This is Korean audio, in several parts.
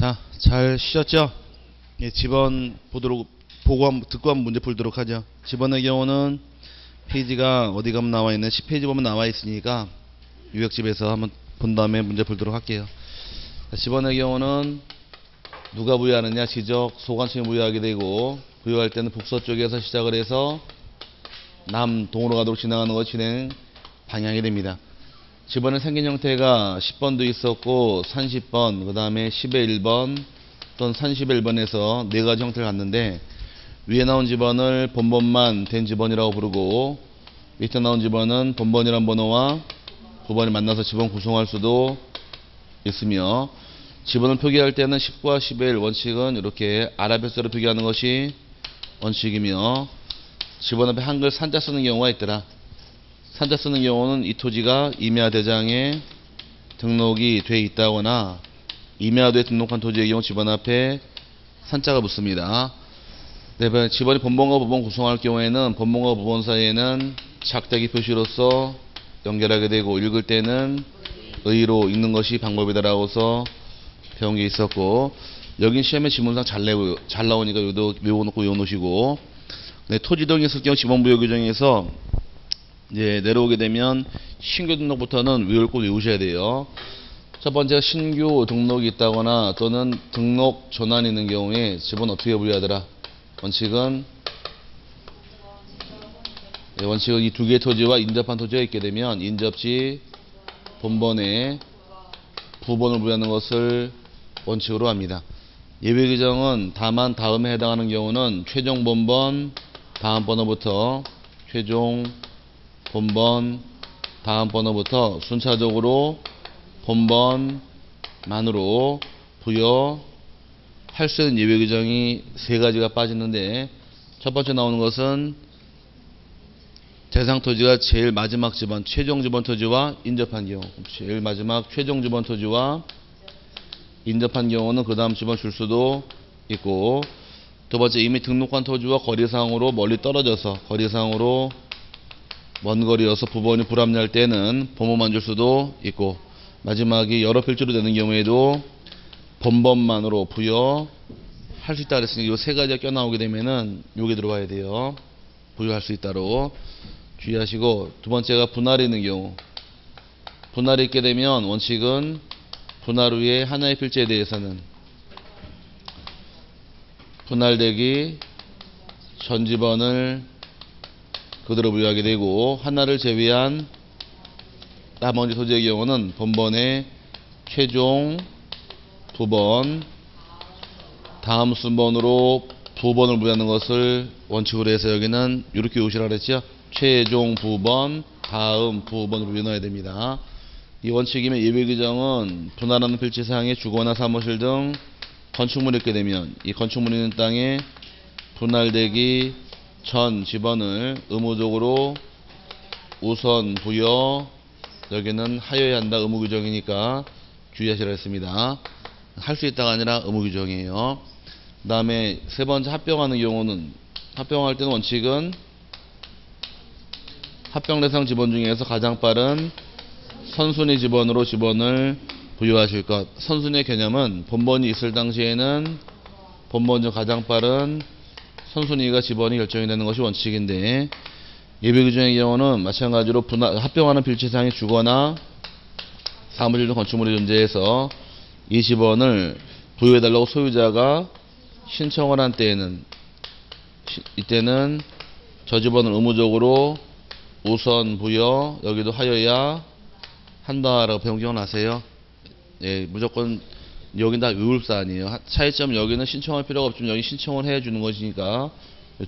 자, 잘 쉬셨죠? 예, 집원 보도록 보고 한, 듣고 한번 문제 풀도록 하죠. 집원의 경우는 페이지가 어디 가면 나와 있는 10페이지 보면 나와 있으니까 유역집에서 한번 본 다음에 문제 풀도록 할게요. 자, 집원의 경우는 누가 부여하느냐 지적 소관청이 부여하게 되고 부여할 때는 북서 쪽에서 시작을 해서 남 동으로 가도록 지나가는 것 진행 방향이 됩니다. 집원의 생긴 형태가 10번도 있었고 30번 그 다음에 10의 1번 또는 30의 1번에서 네 가지 형태를 갖는데 위에 나온 집원을 본번만 된 집원이라고 부르고 밑에 나온 집원은 본번이란 번호와 부번이 만나서 집원 구성할 수도 있으며 집원을 표기할 때는 10과 10의 1 원칙은 이렇게 아랍에서로 표기하는 것이 원칙이며 집원 앞에 한글 산자 쓰는 경우가 있더라. 산자 쓰는 경우는 이 토지가 임야 대장에 등록이 돼 있다거나 임야도에 등록한 토지의 경우 집원 앞에 산자가 붙습니다. 네, 집원이 본본과 부본 구성할 경우에는 본본과 부본 사이에는 작대기 표시로서 연결하게 되고 읽을 때는 의로 읽는 것이 방법이다라고서 배운 게 있었고 여긴 시험에 지문상 잘 내고 잘 나오니까 여기도 외워놓고 외워놓으시고 네, 토지동이 있을 경우 지원부여 규정에서 이제 내려오게 되면 신규 등록부터는 외울 꼭 외우셔야 돼요. 첫 번째 신규 등록이 있다거나 또는 등록 전환이 있는 경우에 집은 어떻게 부여하더라? 원칙은 네, 원칙은 이 두 개의 토지와 인접한 토지가 있게 되면 인접지 본번에 부번을 부여하는 것을 원칙으로 합니다. 예외 규정은 다만 다음에 해당하는 경우는 최종 본번 다음 번호부터 최종 본번 다음 번호부터 순차적으로 본번만으로 부여할 수 있는 예외 규정이 세 가지가 빠지는데 첫 번째 나오는 것은 대상 토지가 제일 마지막 지번 최종 지번 토지와 인접한 경우. 제일 마지막 최종 지번 토지와 인접한 경우는 그 다음 집원 줄 수도 있고 두 번째 이미 등록한 토지와 거리상으로 멀리 떨어져서 거리상으로 먼 거리여서 부번이 불합리할 때는 번호만 줄 수도 있고 마지막이 여러 필지로 되는 경우에도 본번만으로 부여할 수 있다 그랬으니까 이 세 가지가 껴나오게 되면은 요게 들어와야 돼요. 부여할 수 있다로 주의하시고 두 번째가 분할이 있는 경우. 분할이 있게 되면 원칙은 분할 후에 하나의 필지에 대해서는 분할되기 전 집원을 그대로 부여하게 되고 하나를 제외한 나머지 토지의 경우는 본번의 최종 두 번 다음 순번으로 두 번을 부여하는 것을 원칙으로 해서 여기는 이렇게 오시라 그랬죠. 최종 부번 다음 부번을 부여넣어야 됩니다. 이 원칙이면 예외 규정은 분할하는 필지상에 주거나 사무실 등 건축물이 있게 되면 이 건축물이 있는 땅에 분할되기 전 집원을 의무적으로 우선 부여 여기는 하여야 한다 의무 규정이니까 주의하시라 했습니다. 할 수 있다가 아니라 의무 규정이에요. 그 다음에 세 번째 합병하는 경우는 합병할 때는 원칙은 합병 대상 지번 중에서 가장 빠른 선순위 지번으로 지번을 부여하실 것. 선순위의 개념은 본번이 있을 당시에는 본번 중 가장 빠른 선순위가 지번이 결정이 되는 것이 원칙인데 예비 규정의 경우는 마찬가지로 분할, 합병하는 필지상이 주거나 사무실 등 건축물이 존재해서 이 지번을 부여해달라고 소유자가 신청을 한 때에는 시, 이때는 저 지번을 의무적으로 우선 부여 여기도 하여야 한다라고 나세요? 예, 무조건 여긴 다 의울사안이에요. 차이점 여기는 신청할 필요가 없지만 여기 신청을 해주는 것이니까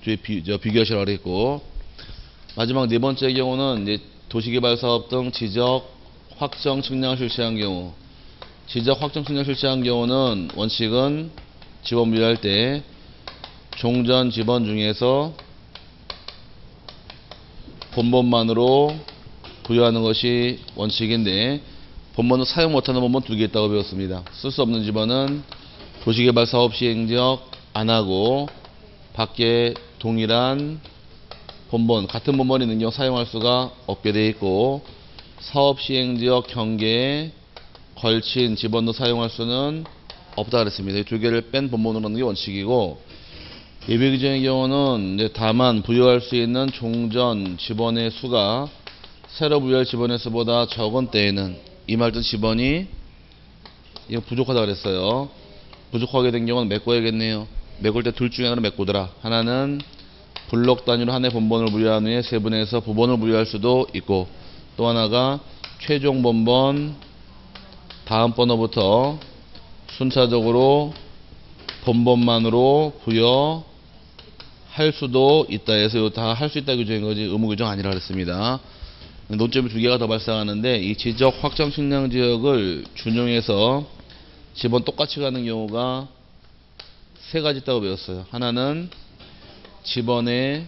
뒤에 비, 저 비교하시라고 그랬고 마지막 네 번째 경우는 이제 도시개발 사업 등 지적 확정 측량을 실시한 경우 지적 확정 측량 실시한 경우는 원칙은 지원 부여할 때 종전 지번 중에서 본번만으로 부여하는 것이 원칙인데 본번은 사용 못하는 본번 두개 있다고 배웠습니다. 쓸 수 없는 집원은 도시개발 사업 시행지역 안 하고 밖에 동일한 본번 같은 있는 경우 사용할 수가 없게 되어 있고 사업 시행 지역 경계에 걸친 집원도 사용할 수는 없다 그랬습니다. 이 두 개를 뺀 본본으로 하는 게 원칙이고 예비 규정의 경우는 이제 다만 부여할 수 있는 종전 지번의 수가 새로 부여할 지번의 수보다 적은 때에는 이 말뜻 지번이 이거 부족하다 그랬어요. 부족하게 된 경우는 메꿔야겠네요. 메꿀 때 둘 중에 하나는 메꾸더라. 하나는 블록 단위로 한 해 본번을 부여한 후에 세분해서 부번을 부여할 수도 있고 또 하나가 최종 본번 다음 번호부터 순차적으로 본번만으로 부여할 수도 있다 해서 다 할 수 있다 규정인 거지 의무 규정 아니라 그랬습니다. 논점이 두 개가 더 발생하는데 이 지적 확정 식량 지역을 준용해서 지번 똑같이 가는 경우가 세 가지 있다고 배웠어요. 하나는 지번에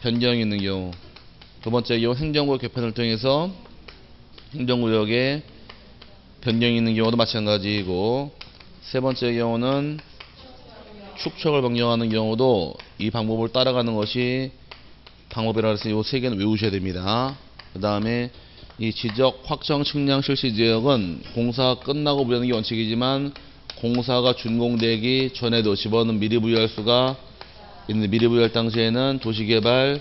변경이 있는 경우 두 번째 경우 행정구역 개편을 통해서 행정구역에 변경이 있는 경우도 마찬가지이고 세 번째 경우는 축척을 변경하는 경우도 이 방법을 따라가는 것이 방법이라 해서 이 세 개는 외우셔야 됩니다. 그 다음에 이 지적 확정 측량 실시 지역은 공사 끝나고 부여하는 게 원칙이지만 공사가 준공되기 전에도 집어는 미리 부여할 수가 있는데 미리 부여할 당시에는 도시개발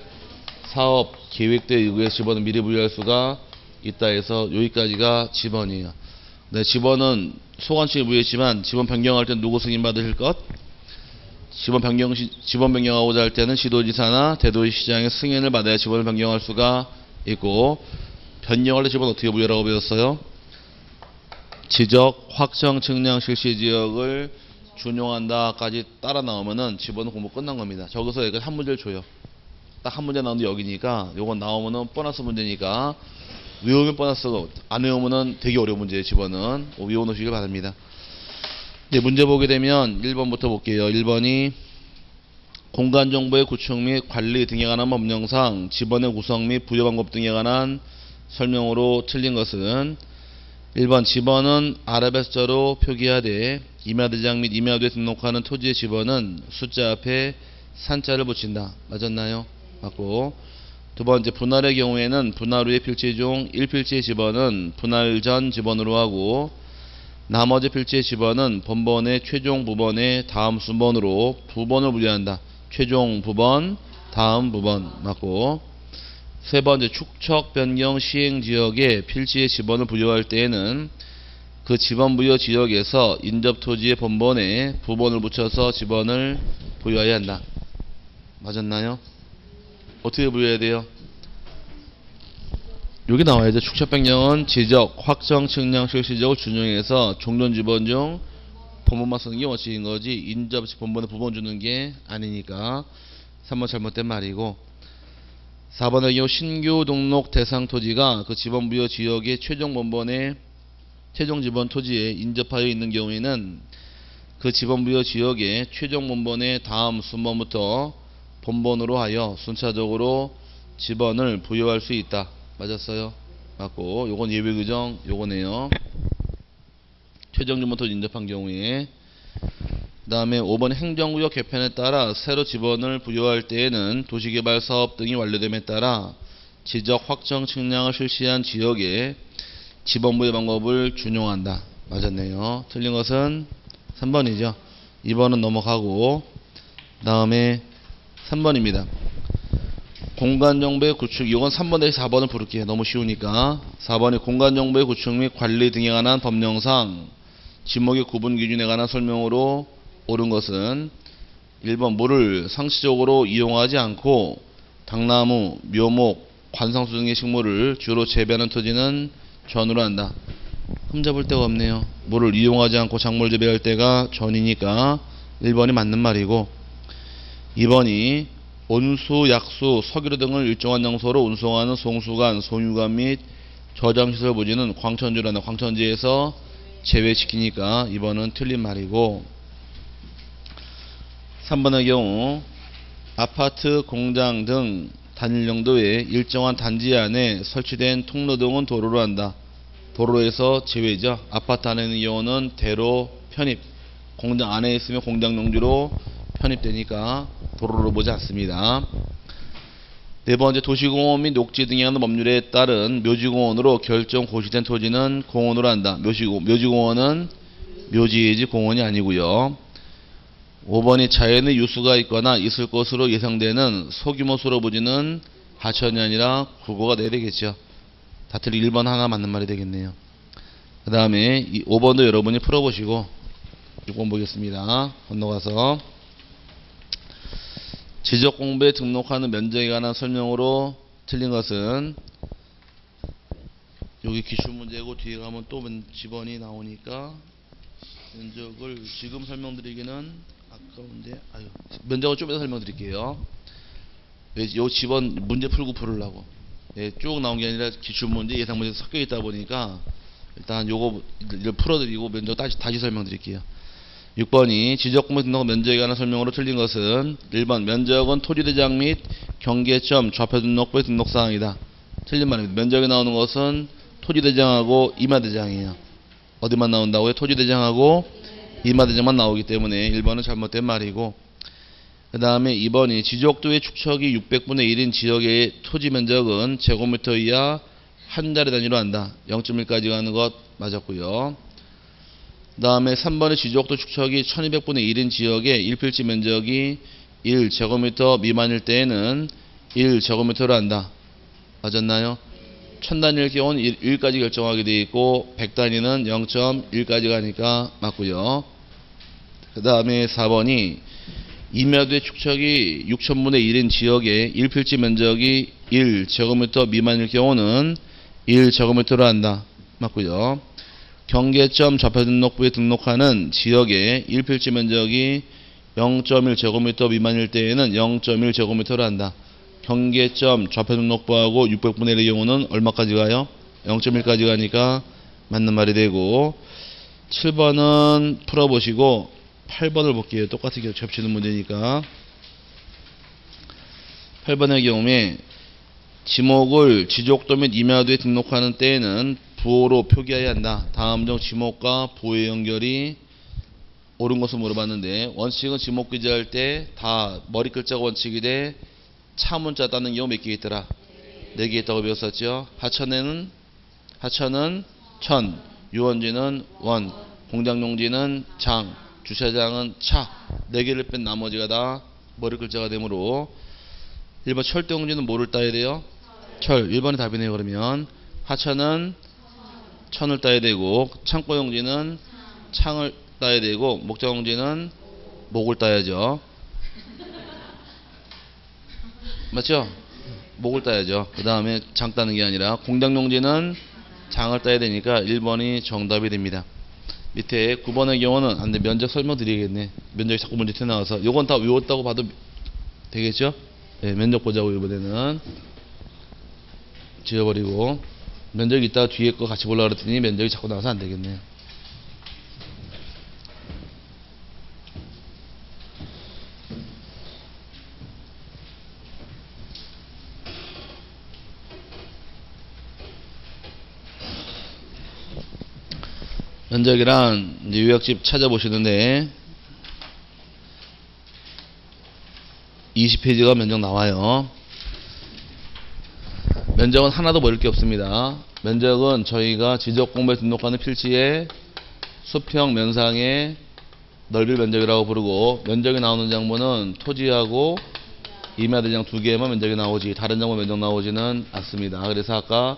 사업 계획대에 의해 집어는 미리 부여할 수가 있다 해서 여기까지가 집원이에요. 네, 집원은 소관청에 부여했지만 집원 변경할 때 누구 승인 받으실 것? 집원 변경 시, 집원 변경하고자 할 때는 시도지사나 대도시장의 승인을 받아야 집원을 변경할 수가 있고 때 집원 어떻게 부여라고 배웠어요? 지적 확정 측량 실시 지역을 준용한다까지 따라 나오면은 집원은 공부 끝난 겁니다. 저기서 여기까지 한 문제를 줘요. 딱 한 문제 나오는데 여기니까 요건 나오면은 보너스 문제니까 외우면 보너스고 안 외우면은 되게 어려운 문제예요. 집어는 외워 놓으시길 바랍니다. 이제 문제 보게 되면 1번부터 볼게요. 1번이 공간 정보의 구축 및 관리 등에 관한 법령상 지번의 구성 및 부여 방법 등에 관한 설명으로 틀린 것은 1번 지번은 아라베스자로 표기하되 임야대장 및 임야도에 등록하는 토지의 지번은 숫자 앞에 산자를 붙인다. 맞았나요? 맞고 두 번째 분할의 경우에는 분할 후의 필지 중 1필지의 지번은 분할 전 지번으로 하고 나머지 필지의 지번은 번번의 최종 부번의 다음 순번으로 부번을 부여한다. 최종 부번, 다음 부번 맞고 세 번째 축척 변경 시행 지역에 필지의 지번을 부여할 때에는 그 지번 부여 지역에서 인접 토지의 번번에 부번을 붙여서 지번을 부여해야 한다. 맞았나요? 어떻게 부여해야 돼요? 여기 나와야죠. 축척 변경은 지적, 확정, 측량, 실시적을 준용해서 종전 지번 중 본번만 쓰는 게 원칙인 거지 인접 본번에 부번 주는 게 아니니까 3번 잘못된 말이고 4번의 경우 신규 등록 대상 토지가 그 지번 부여 지역의 최종 본번에 최종 지번 토지에 인접하여 있는 경우에는 그 지번 부여 지역의 최종 본번의 다음 순번부터 본번으로 하여 순차적으로 지번을 부여할 수 있다. 맞았어요? 맞고 요건 예외 규정 요거네요. 최종 지번 토지 인접한 경우에 그 다음에 5번 행정구역 개편에 따라 새로 지번을 부여할 때에는 도시개발 사업 등이 완료됨에 따라 지적 확정 측량을 실시한 지역에 지번 부여 방법을 준용한다. 맞았네요. 틀린 것은 3번이죠. 2번은 넘어가고 그 다음에 3번입니다. 공간정보의 구축 이건 3번 대신 4번을 부를게요. 너무 쉬우니까 4번이 공간정보의 구축 및 관리 등에 관한 법령상 지목의 구분 기준에 관한 설명으로 옳은 것은 1번 물을 상시적으로 이용하지 않고 당나무, 묘목, 관상수 등의 식물을 주로 재배하는 토지는 전으로 한다. 흠잡을 데가 없네요. 물을 이용하지 않고 작물 재배할 때가 전이니까 1번이 맞는 말이고 2번이 온수, 약수, 석유류 등을 일정한 장소로 운송하는 송수관, 송유관 및 저장시설 부지는 광천주라는 광천지에서 제외시키니까 2번은 틀린 말이고 3번의 경우 아파트, 공장 등 단일 용도의 일정한 단지 안에 설치된 통로 등은 도로로 한다. 도로에서 제외죠. 아파트 안에 있는 경우는 대로 편입, 공장 안에 있으면 공장 용지로 편입되니까 도로로 보지 않습니다. 네 번째 도시공원 및 녹지 등에 하는 법률에 따른 묘지공원으로 결정 고시된 토지는 공원으로 한다. 묘지공, 묘지공원은 묘지이지 공원이 아니고요. 5번이 자연의 유수가 있거나 있을 것으로 예상되는 소규모 수로 부지는 하천이 아니라 국어가 돼야 되겠죠. 다 틀리 1번 하나 맞는 말이 되겠네요. 그 다음에 5번도 여러분이 풀어보시고 6번 보겠습니다. 건너가서 지적 공부에 등록하는 면적에 관한 설명으로 틀린 것은 여기 기출 문제고 뒤에 가면 또 면- 지번이 나오니까 면적을 지금 설명드리기는 아까운데 아유 면적을 좀 이따 설명드릴게요. 왜, 요 지번 문제 풀고 풀으려고 예, 쭉 나온 게 아니라 기출 문제 예상 문제 섞여 있다 보니까 일단 요거 풀어드리고 면적 다시 다시 설명드릴게요. 6번이 지적공부 등록 면적에 관한 설명으로 틀린 것은 1번 면적은 토지 대장 및 경계점 좌표 등록부의 등록사항이다. 틀린 말입니다. 면적에 나오는 것은 토지 대장하고 이마 대장이에요. 어디만 나온다고요? 토지 대장하고 이마 대장만 나오기 때문에 1번은 잘못된 말이고 그 다음에 2번이 지적도의 축척이 600분의 1인 지역의 토지 면적은 제곱미터 이하 한 자리 단위로 한다. 0.1까지 가는 것 맞았고요. 그 다음에 3번의 지적도 축척이 1200분의 1인 지역의 1필지 면적이 1제곱미터 미만일 때에는 1제곱미터로 한다. 맞았나요? 1000단위일 경우는 1, 까지 결정하게 되어 있고 100단위는 0.1까지 가니까 맞고요. 그 다음에 4번이 임야도의 축척이 6천분의 1인 지역의 1필지 면적이 1제곱미터 미만일 경우는 1제곱미터로 한다. 맞고요. 경계점 좌표 등록부에 등록하는 지역의 1필지 면적이 0.1제곱미터 미만일 때에는 0.1제곱미터로 한다. 경계점 좌표 등록부하고 600분의 1의 경우는 얼마까지 가요? 0.1까지 가니까 맞는 말이 되고 7번은 풀어보시고 8번을 볼게요. 똑같이 겹치는 문제니까 8번의 경우에 지목을 지적도 및 임야도에 등록하는 때에는 부호로 표기해야 한다. 다음 중 지목과 부호의 연결이 옳은 것을 물어봤는데 원칙은 지목 기재할 때 다 머리 글자가 원칙이 돼 차문자 따는 경우 몇 개 있더라? 네개 있다고 배웠었죠. 하천에는 하천은 천, 유원지는 원, 공장용지는 장, 주차장은 차. 네 개를 뺀 나머지가 다 머리 글자가 되므로 1번 철도용지는 뭐를 따야 돼요? 철. 1번이 답이네요. 그러면 하천은 천을 따야 되고 창고용지는 창을 따야 되고 목장용지는 목을 따야죠. 맞죠? 목을 따야죠. 그 다음에 장 따는 게 아니라 공장용지는 장을 따야 되니까 1번이 정답이 됩니다. 밑에 9번의 경우는 안돼 면적 설명 드리겠네. 면적이 자꾸 문제 튀어나와서 요건 다 외웠다고 봐도 되겠죠? 네, 면적 보자고 이번에는 지워버리고 면적이 있다가 뒤에 거 같이 보려고 그랬더니 면적이 자꾸 나와서 안 되겠네요. 면적이란 이제 요약집 찾아보시는데 20페이지가 면적 나와요. 면적은 하나도 모를 게 없습니다. 면적은 저희가 지적 공부에 등록하는 필지의 수평 면상의 넓이 면적이라고 부르고 면적이 나오는 장부는 토지하고 임야 대장 두 개만 면적이 나오지 다른 장부 면적 나오지는 않습니다. 그래서 아까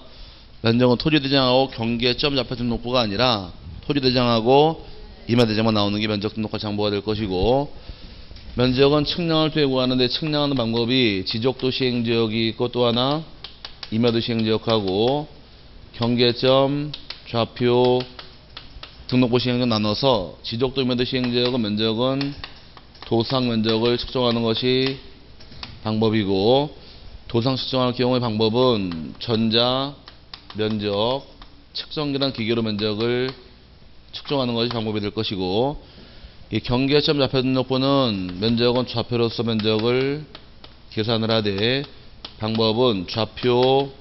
면적은 토지 대장하고 경계 점 좌표 등록부가 아니라 토지 대장하고 임야 대장만 나오는 게 면적 등록과 장부가 될 것이고 면적은 측량을 통해 구하는데 측량하는 방법이 지적도 시행지역이 있고 또 하나 임야도 시행지역하고 경계점 좌표 등록부 시행지역 나눠서 지적도 임야도 시행지역은 면적은 도상 면적을 측정하는 것이 방법이고 도상 측정할 경우의 방법은 전자 면적 측정기란 기계로 면적을 측정하는 것이 방법이 될 것이고 이 경계점 좌표 등록부는 면적은 좌표로서 면적을 계산을 하되 방법은 좌표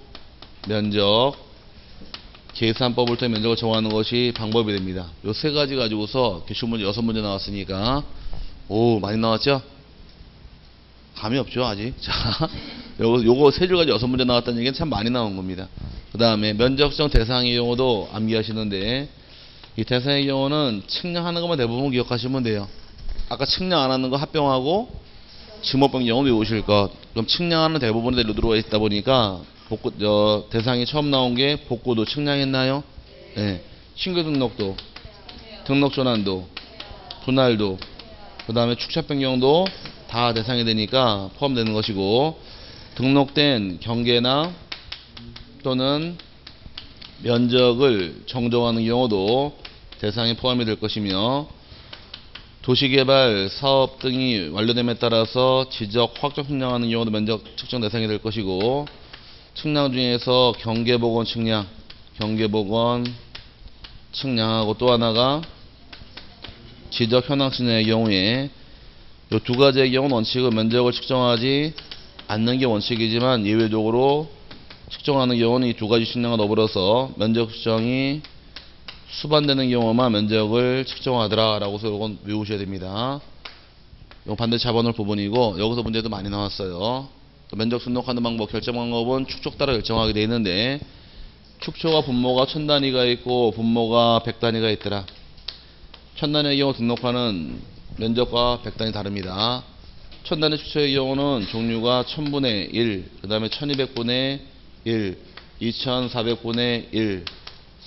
면적 계산법을 통해 면적을 정하는 것이 방법이 됩니다. 요 세 가지 가지고서 기출문제 여섯 문제 나왔으니까 오 많이 나왔죠? 감이 없죠 아직. 자, 요거 요거 세줄 가지고 여섯 문제 나왔다는 얘기는 참 많이 나온 겁니다. 그 다음에 면적성 대상의 경우도 암기하시는데 이 대상의 경우는 측량하는 것만 대부분 기억하시면 돼요. 아까 측량 안 하는 거 합병하고 지목병 영어 외우실 것. 그럼 측량하는 대부분의 대로 들어와 있다 보니까 복구, 어, 대상이 처음 나온 게 복구도 측량했나요? 예. 신규 등록도, 등록 전환도, 분할도, 그 다음에 축차 변경도 다 대상이 되니까 포함되는 것이고 등록된 경계나 또는 면적을 정정하는 경우도 대상에 포함이 될 것이며 도시개발 사업 등이 완료됨에 따라서 지적 확정 측량하는 경우도 면적 측정 대상이 될 것이고 측량 중에서 경계복원 측량 경계복원 측량하고 또 하나가 지적 현황 측량의 경우에 이 두 가지의 경우는 원칙은 면적을 측정하지 않는 게 원칙이지만 예외적으로 측정하는 경우는 이 두 가지 측량과 더불어서 면적 측정이 수반되는 경우만 면적을 측정하더라라고서 이건 외우셔야 됩니다. 이건 반드시 잡아놓을 부분이고 여기서 문제도 많이 나왔어요. 또 면적 등록하는 방법, 결정 방법은 축척 따라 결정하게 되어 있는데 축초가 분모가 천 단위가 있고 분모가 백 단위가 있더라. 천 단위의 경우 등록하는 면적과 백 단위 다릅니다. 천 단위 축초의 경우는 종류가 천분의 일, 그 다음에 천이백 분의 일, 이천사백 분의 일,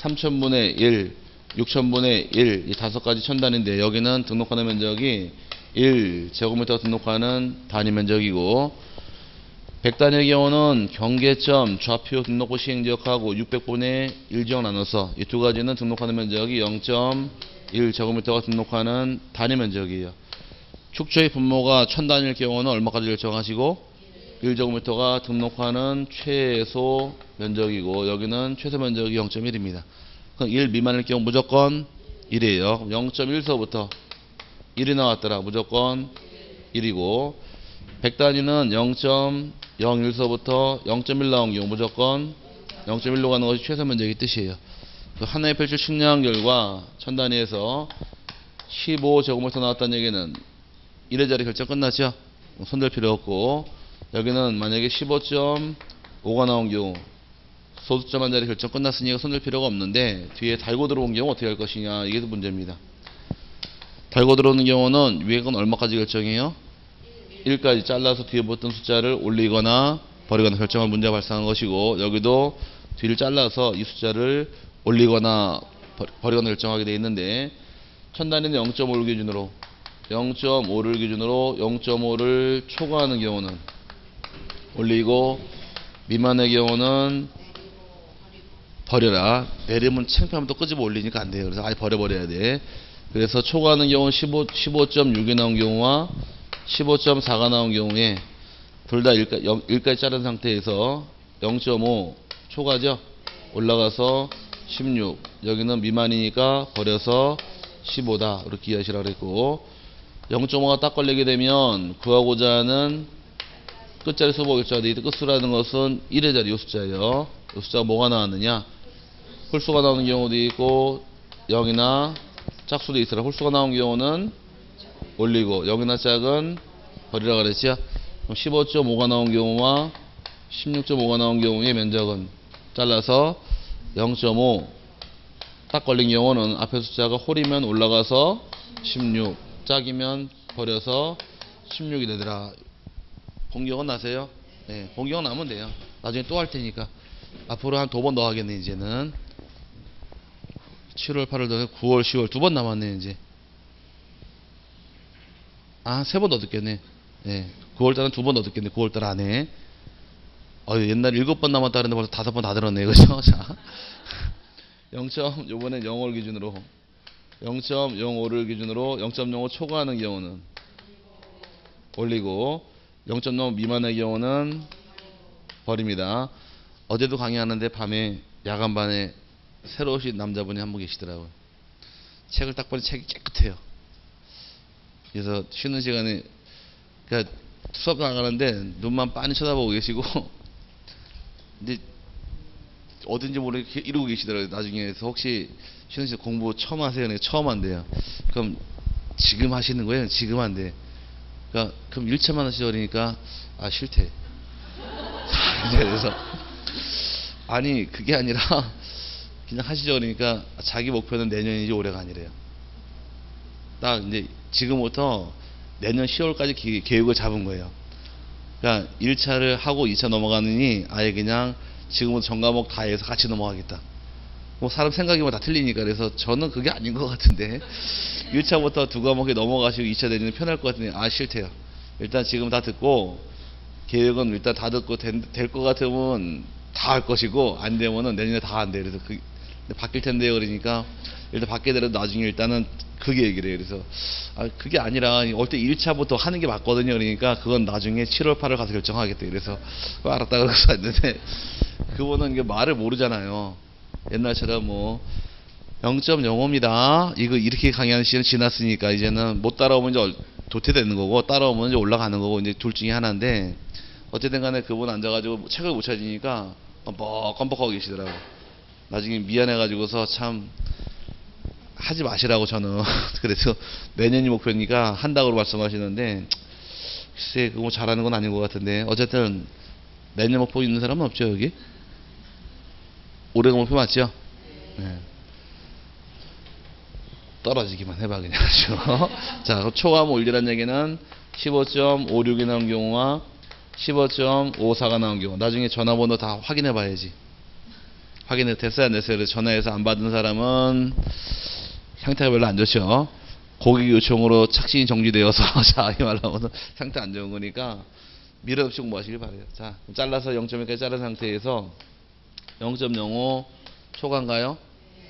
3천분의 1, 6천분의 1, 이 다섯 가지 천단인데 여기는 등록하는 면적이 1 제곱미터 등록하는 단위 면적이고 100단위의 경우는 경계점, 좌표 등록부 시행 지역하고 600분의 1 지역 나눠서 이 두 가지는 등록하는 면적이 0.1 제곱미터가 등록하는 단위 면적이에요. 축초의 분모가 천 단위일 경우는 얼마까지 결정하시고 1제곱미터가 등록하는 최소 면적이고 여기는 최소 면적이 0.1입니다. 그럼 1 미만일 경우 무조건 1이에요. 0.1서부터 1이 나왔더라. 무조건 1이고 100단위는 0.01서부터 0.1 나온 경우 무조건 0.1로 가는 것이 최소 면적의 뜻이에요. 그 하나의 펼칠 측량 결과 천 단위에서 15제곱미터 나왔다는 얘기는 1의 자리 결정 끝났죠? 뭐 손댈 필요 없고 여기는 만약에 15.5가 나온 경우 소수점 한 자리 결정 끝났으니까 손댈 필요가 없는데 뒤에 달고 들어온 경우 어떻게 할 것이냐 이게 문제입니다. 달고 들어오는 경우는 위에 건 얼마까지 결정해요? 1까지 잘라서 뒤에 붙은 숫자를 올리거나 버리거나 결정할 문제가 발생한 것이고 여기도 뒤를 잘라서 이 숫자를 올리거나 버리거나 결정하게 되어 있는데 천 단위는 0.5를 기준으로 0.5를 기준으로 0.5를 초과하는 경우는 올리고 미만의 경우는 버려라. 내리면 창피하면 또 끄집어 올리니까 안 돼요. 그래서 아예 버려버려야 돼. 그래서 초과하는 경우는 15, 15.6이 나온 경우와 15.4가 나온 경우에 둘다 1까지 자른 상태에서 0.5 초과죠? 올라가서 16 여기는 미만이니까 버려서 15다 이렇게 이해하시라 그랬고 0.5가 딱 걸리게 되면 구하고자 하는 끝자리 수보 결자인데 이 끝수라는 것은 1의 자리 요 숫자예요. 이 숫자가 뭐가 나왔느냐? 홀수가 나오는 경우도 있고 0이나 짝수도 있으라 홀수가 나온 경우는 올리고 0이나 짝은 버리라 그랬죠. 15.5가 나온 경우와 16.5가 나온 경우의 면적은 잘라서 0.5 딱 걸린 경우는 앞에 숫자가 홀이면 올라가서 16 짝이면 버려서 16이 되더라. 본경은 나세요? 네, 본경은 나면 돼요. 나중에 또 할 테니까. 앞으로 한 두 번 더 하겠네, 이제는. 7월, 8월, 9월, 10월 두 번 남았네, 이제. 아, 세 번 더 듣겠네. 네, 9월 달은 두 번 더 듣겠네, 9월 달 안에. 어, 옛날에 일곱 번 남았다 그랬는데 벌써 다섯 번 다 들었네, 그죠? 자. 0. 요번엔 0월 기준으로 0.05를 기준으로 0.05 초과하는 경우는 올리고 0.5 미만의 경우는 버립니다. 어제도 강의하는데 밤에 야간반에 새로 오신 남자분이 한 분 계시더라고요. 책을 딱 보니 책이 깨끗해요. 그래서 쉬는 시간에 그러니까 수업 나가는데 눈만 빤히 쳐다보고 계시고 근데 어딘지 모르게 이러고 계시더라고요. 나중에서 혹시 쉬는 시간 공부 처음 하세요? 네, 처음 한대요. 그럼 지금 하시는 거예요? 지금 한대. 그러니까 그럼 1차만 하시죠 그러니까 아 싫대. 그래서 아니 그게 아니라 그냥 하시죠 그러니까 자기 목표는 내년이지 올해가 아니래요. 딱 이제 지금부터 내년 10월까지 기- 계획을 잡은 거예요. 그러니까 1차를 하고 2차 넘어가느니 아예 그냥 지금부터 전 과목 다 해서 같이 넘어가겠다. 뭐 사람 생각이 뭐다 틀리니까 그래서 저는 그게 아닌 것 같은데 1차부터 두 과목에 넘어가시고 2차 내년에 편할 것 같은데 아 싫대요. 일단 지금 다 듣고 계획은 일단 다 듣고 될 것 같으면 다 할 것이고 안 되면은 내년에 다 안 돼. 그래서 그 바뀔 텐데요. 그러니까 일단 바뀌게 되더라도 나중에 일단은 그게 얘기를 해요. 그래서 아 그게 아니라 올 때 1차부터 하는 게 맞거든요. 그러니까 그건 나중에 7월 8월 가서 결정하겠대. 그래서 어, 알았다 그러고서 왔는데 그분은 이게 말을 모르잖아요. 옛날처럼 뭐 0.05입니다. 이거 이렇게 강의하는 시간 지났으니까 이제는 못 따라오면 이제 얼- 도태되는 거고 따라오면 이제 올라가는 거고 이제 둘 중에 하나인데 어쨌든 간에 그분 앉아가지고 책을 못 찾으니까 껌뻑 껌뻑하고 계시더라고. 나중에 미안해가지고서 참 하지 마시라고 저는 그래서 내년이 목표니까 한다고 말씀하시는데 글쎄 그거 뭐 잘하는 건 아닌 것 같은데 어쨌든 내년 목표 있는 사람은 없죠 여기? 올해 목표 맞죠? 네. 떨어지기만 해봐 그냥. 자 초감 올리란 얘기는 15.56이 나온 경우와 15.54가 나온 경우 나중에 전화번호 다 확인해 봐야지 확인해 됐어요 안 됐어요 그래서 전화해서 안 받은 사람은 상태가 별로 안 좋죠 고객 요청으로 착신이 정지되어서 자 이 말하면 상태 안 좋은 거니까 미련 없이 공부하시길 바래요 자 잘라서 0.1까지 자른 상태에서 0.05 초과인가요?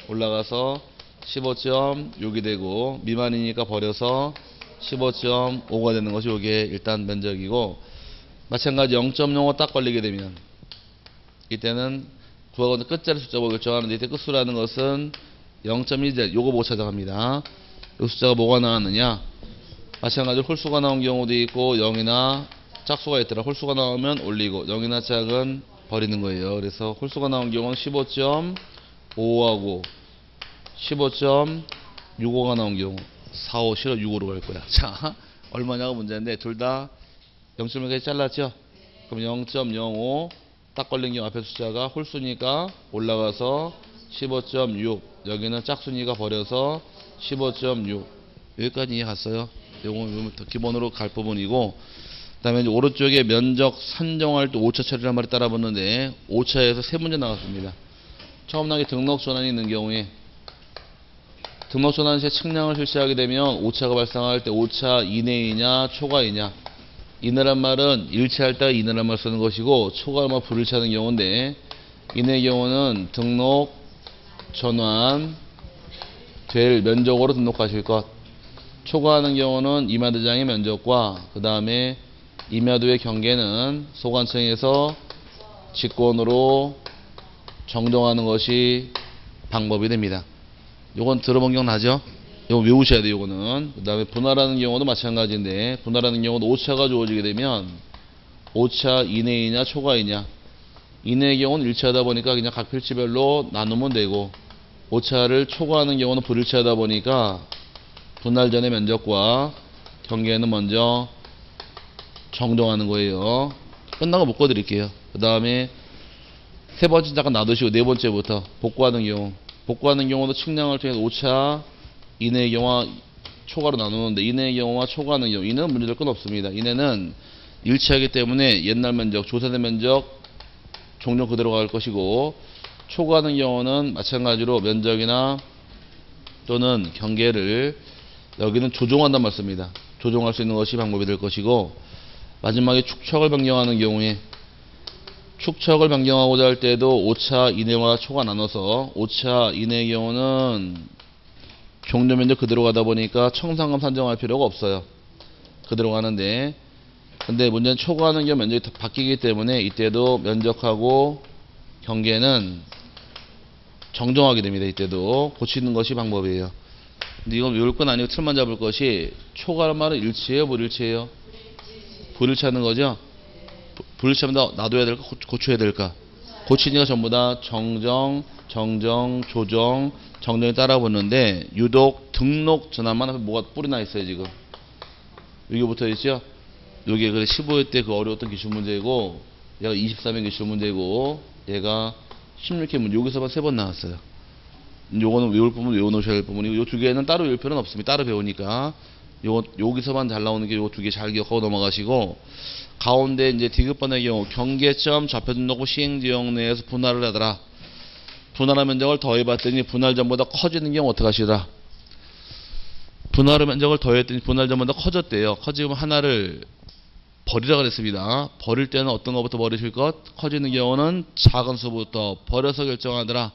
올라가서 15.6이 되고 미만이니까 버려서 15.5가 되는 것이 이게 일단 면적이고 마찬가지 0.05 딱 걸리게 되면 이때는 구하고는 끝자리 숫자로 결정하는데 이때 끝수라는 것은 0.1제 요거 못 찾아갑니다. 요 숫자가 뭐가 나왔느냐 마찬가지로 홀수가 나온 경우도 있고 0이나 짝수가 있더라. 홀수가 나오면 올리고 0이나 짝은 버리는 거예요. 그래서 홀수가 나온 경우는 15.5하고 15.65가 나온 경우 4, 5 싫어 6으로 갈 거야. 자 얼마냐가 문제인데 둘 다 0.1까지 잘랐죠? 그럼 0.05 딱 걸린 경우 앞에 숫자가 홀수니까 올라가서 15.6 여기는 짝수니까 버려서 15.6 여기까지 이해 갔어요? 더 기본으로 갈 부분이고 그 다음에 오른쪽에 면적 산정할 때 5차 처리란 말이 따라 붙는데 5차에서 세 문제 나왔습니다. 처음 나게 등록 전환이 있는 경우에 등록 전환 시 측량을 실시하게 되면 5차가 발생할 때 5차 이내이냐 초과이냐 이내란 말은 일치할 때 이내란 말 쓰는 것이고 초과만 불을 차는 경우인데 이내의 경우는 등록 전환 될 면적으로 등록하실 것 초과하는 경우는 임야대장의 면적과 그 다음에 임야도의 경계는 소관청에서 직권으로 정정하는 것이 방법이 됩니다. 요건 들어본 기억 나죠? 요거 외우셔야 돼요, 요거는. 그 다음에 분할하는 경우도 마찬가지인데, 분할하는 경우도 오차가 주어지게 되면, 오차 이내이냐, 초과이냐. 이내의 경우는 일치하다 보니까 그냥 각 필지별로 나누면 되고, 오차를 초과하는 경우는 불일치하다 보니까, 분할 전의 면적과 경계는 먼저 정정하는 거예요. 끝나고 묶어 드릴게요. 그 다음에 세 번째 잠깐 놔두시고 네 번째부터 복구하는 경우 복구하는 경우도 측량을 통해서 오차 이내의 경우와 초과로 나누는데 이내의 경우와 초과하는 경우 이는 문제될 건 없습니다. 이내는 일치하기 때문에 옛날 면적 조사된 면적 종료 그대로 갈 것이고 초과하는 경우는 마찬가지로 면적이나 또는 경계를 여기는 조정한단 말씀입니다. 조정할 수 있는 것이 방법이 될 것이고 마지막에 축척을 변경하는 경우에 축척을 변경하고자 할 때도 5차 이내와 초가 나눠서 5차 이내의 경우는 종료 면적 그대로 가다 보니까 청산금 산정할 필요가 없어요. 그대로 가는데 근데 문제는 초과하는 경우 면적이 다 바뀌기 때문에 이때도 면적하고 경계는 정정하게 됩니다. 이때도 고치는 것이 방법이에요. 근데 이건 외울 건 아니고 틀만 잡을 것이 초과란 말은 일치예요, 불일치예요? 불일치하는 거죠? 부- 불일치하면 놔둬야 될까, 고- 고쳐야 될까? 고치니까 전부 다 정정, 정정, 조정, 정정에 따라 붙는데 유독 등록 전환만 앞에 뭐가 뿌리 나 있어요 지금. 여기 붙어 있죠? 여기 그 15회 때 그 어려웠던 기출 문제고 얘가 23회 기출 문제고 얘가 16회 문제 여기서만 세 번 나왔어요. 요거는 외울 부분 외워놓으셔야 할 부분이고 요 두 개는 따로 외울 필요는 없습니다. 따로 배우니까 요 여기서만 잘 나오는 게 요 두 개 잘 기억하고 넘어가시고 가운데 이제 디귿번의 경우 경계점 좌표 등록부 시행 지역 내에서 분할을 하더라. 분할한 면적을 더해봤더니 분할 전보다 커지는 경우 어떻게 하시더라? 분할의 면적을 더했더니 분할 전보다 커졌대요. 커지면 하나를 버리라 그랬습니다. 버릴 때는 어떤 것부터 버리실 것? 커지는 경우는 작은 수부터 버려서 결정하더라.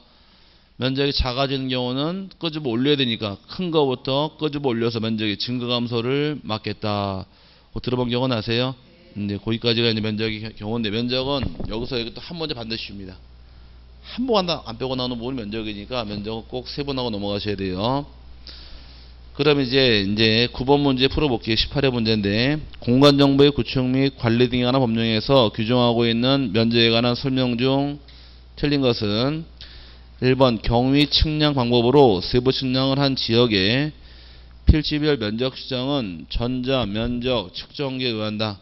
면적이 작아지는 경우는 끄집어 올려야 되니까 큰 거부터 끄집어 올려서 면적의 증가 감소를 막겠다. 그 들어본 경우는 아세요? 근데 거기까지가 이제 면적의 경우인데 면적은 여기서 여기 또한 문제 반드시 줍니다. 한 번안 빼고 나오는 부분이 면적이니까 면적은 꼭 세 번 하고 넘어가셔야 돼요. 그럼 이제 이제 9번 문제 풀어볼게요. 18회 문제인데 공간 정보의 구축 및 관리 등에 관한 법령에서 규정하고 있는 면적에 관한 설명 중 틀린 것은 1번 경위 측량 방법으로 세부 측량을 한 지역의 필지별 면적 추정은 전자 면적 측정기에 의한다.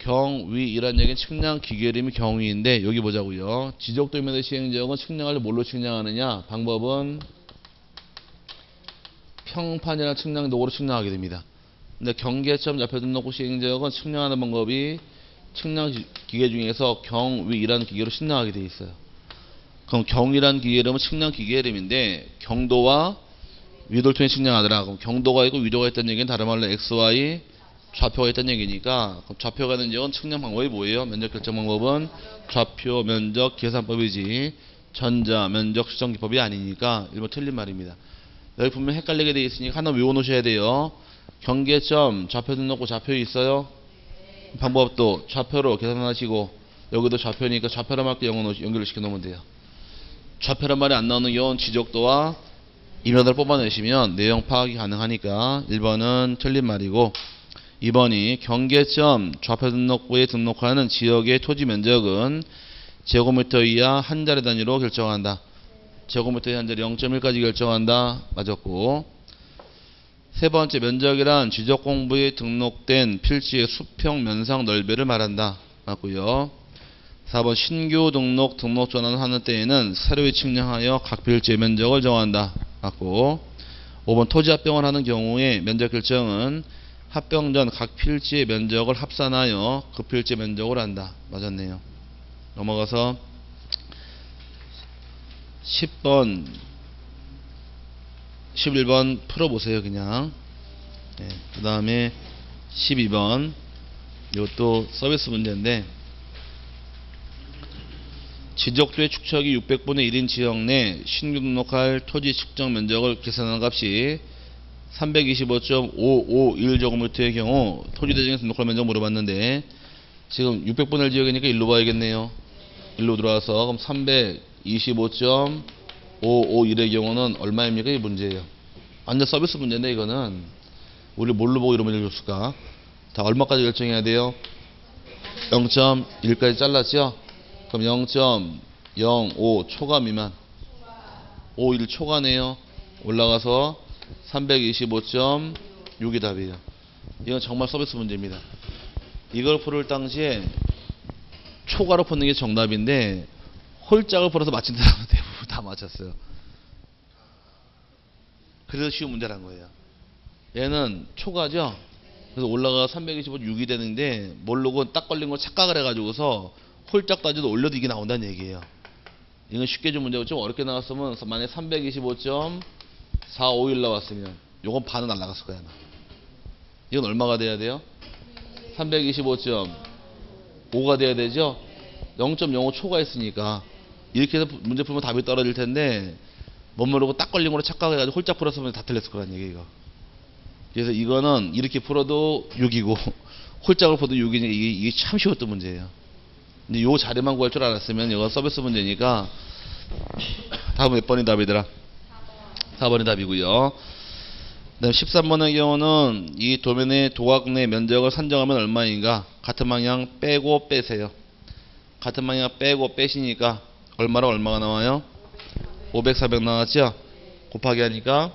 경위 이란 얘기는 측량 기계 이름이 경위인데 여기 보자고요. 지적도면의 시행지역은 측량을 뭘로 측량하느냐? 방법은 평판이나 측량 도구로 측량하게 됩니다. 근데 경계점 좌표 등록부 시행지역은 측량하는 방법이 측량 기- 기계 중에서 경위이라는 기계로 측량하게 돼 있어요. 그럼 경이라는 기계 이름은 측량 기계 이름인데 경도와 위도를 통해 측량하더라. 그럼 경도가 있고 위도가 있다는 얘기는 다른 말로 x, y 좌표가 있다는 얘기니까 좌표가 있는 지역은 측량 방법이 뭐예요? 면적 결정 방법은 좌표 면적 계산법이지 전자 면적 수정 기법이 아니니까 일본 틀린 말입니다. 여기 분명 헷갈리게 돼 있으니까 하나 외워 놓으셔야 돼요. 경계점 좌표 등록부 좌표 있어요. 방법도 좌표로 계산하시고 여기도 좌표니까 좌표란 영어 연결을 시켜 놓으면 돼요. 좌표란 말이 안 나오는 경우는 지적도와 이면을 뽑아내시면 내용 파악이 가능하니까 1번은 틀린 말이고 2번이 경계점 좌표 등록부에 등록하는 지역의 토지 면적은 제곱미터 이하 한 자리 단위로 결정한다. 제곱미터 이하 한 자리 0.1까지 결정한다. 맞았고 세 번째 면적이란 지적 공부에 등록된 필지의 수평 면상 넓이를 말한다. 맞고요. 4번 신규 등록 등록 전환을 하는 때에는 새로이 측량하여 각 필지의 면적을 정한다. 맞고 5번 토지 합병을 하는 경우에 면적 결정은 합병 전 각 필지의 면적을 합산하여 그 필지 면적을 한다. 맞았네요. 넘어가서 10번 11번 풀어보세요 그냥 그 다음에 12번 이것도 서비스 문제인데 지적도의 축척이 600분의 1인 지역 내 신규 등록할 토지 측정 면적을 계산하는 값이 325.551 제곱미터의 경우 토지대장에 등록할 면적 물어봤는데 지금 600분의 1 지역이니까 일로 봐야겠네요. 일로 들어와서 그럼 325.551의 경우는 얼마입니까? 이 문제예요. 완전 서비스 문제인데 이거는 우리 뭘로 보고 이런 문제를 줬을까? 자 얼마까지 결정해야 돼요? 0.1까지 잘랐죠? 그럼 0.05 초과 미만 51 초과네요. 올라가서 325.6이 답이에요. 이건 정말 서비스 문제입니다. 이걸 풀을 당시에 초과로 푸는 게 정답인데 홀짝을 풀어서 맞힌 사람은 대부분 다 맞췄어요. 그래서 쉬운 문제란 거예요. 얘는 초과죠? 그래서 올라가 325, 6이 되는데 모르고 딱 걸린 걸 착각을 해가지고서 홀짝 따져도 올려도 이게 나온다는 얘기예요. 이건 쉽게 준 문제고 좀 어렵게 나왔으면 만약에 325.451 나왔으면 요건 반은 날라갔을 거야 아마. 이건 얼마가 돼야 돼요? 325.5가 돼야 되죠? 0.05 초과했으니까 이렇게 해서 문제 풀면 답이 떨어질 텐데 못 모르고 딱 걸린 거로 착각해가지고 홀짝 풀었으면 다 틀렸을 거란 얘기 이거. 그래서 이거는 이렇게 풀어도 6이고 홀짝을 풀어도 6이니 이게, 이게 참 쉬웠던 문제예요. 근데 요 자리만 구할 줄 알았으면 이거 서비스 문제니까 다음 몇 번이 답이더라? 4번이 답이고요. 그다음 13번의 경우는 이 도면의 도각 내 면적을 산정하면 얼마인가? 같은 방향 빼고 빼세요. 같은 방향 빼고 빼시니까 얼마로 얼마가 나와요? 500, 400 나왔죠? 곱하기 하니까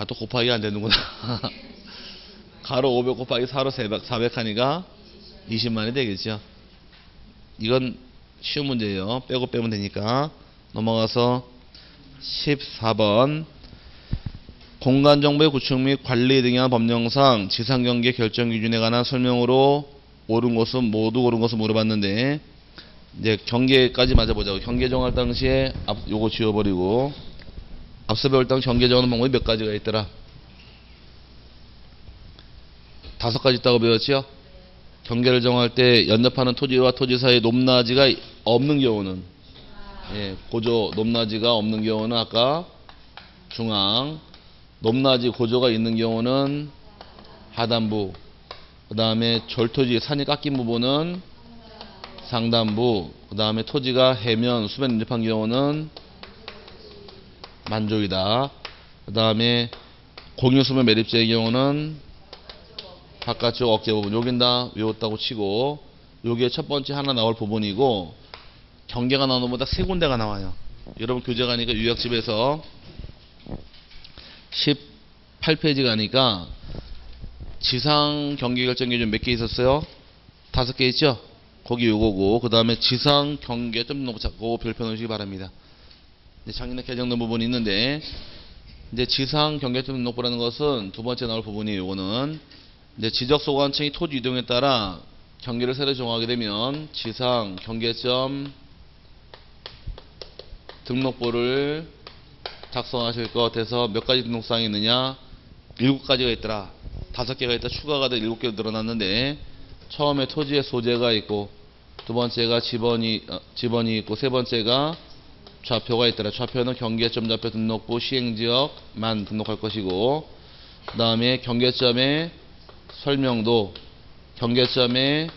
아 또 곱하기가 안 되는구나. 가로 500 곱하기 4로 400, 400 하니까 20만이 되겠죠. 이건 쉬운 문제예요. 빼고 빼면 되니까. 넘어가서 14번 공간정보의 구축 및 관리 등에 관한 법령상 지상경계 결정 기준에 관한 설명으로 옳은 것은 모두 옳은 것을 물어봤는데 이제 경계까지 맞아보자고. 경계 정할 당시에 앞 요거 지워버리고 앞서 배울 당 경계 정하는 방법이 몇 가지가 있더라? 다섯 가지 있다고 배웠지요? 경계를 정할 때 연접하는 토지와 토지 사이 높낮이가 없는 경우는 예, 고조 높낮이가 없는 경우는 아까 중앙 높낮이 고조가 있는 경우는 하단부 그 다음에 절토지 산이 깎인 부분은 상단부 그 다음에 토지가 해면 수면 인접한 경우는 만족이다. 그 다음에 공유수면 매립지의 경우는 바깥쪽 어깨 부분 여긴 다 외웠다고 치고 요게 첫 번째 하나 나올 부분이고 경계가 나오는 것보다 세 군데가 나와요 여러분 교재 가니까 유학집에서 18페이지 가니까 지상 경계 결정 기준 몇 개 있었어요? 다섯 개 있죠? 거기 요거고 그 다음에 지상 경계 좀 놓고 별표 놓으시기 바랍니다 이제 작년에 개정된 부분이 있는데 이제 지상 경계점 등록부라는 것은 두 번째 나올 부분이에요. 요거는 이제 지적 소관청이 토지 이동에 따라 경계를 새로 정하게 되면 지상 경계점 등록부를 작성하실 것 같아서 몇 가지 등록사항이 있느냐? 일곱 가지가 있더라. 다섯 개가 있다. 추가가 돼. 일곱 개로 늘어났는데 처음에 토지의 소재가 있고 두 번째가 지번이 어, 지번이 있고 세 번째가 좌표가 있더라. 좌표는 경계점 좌표 등록부 시행지역만 등록할 것이고 그 다음에 경계점의 설명도 경계점의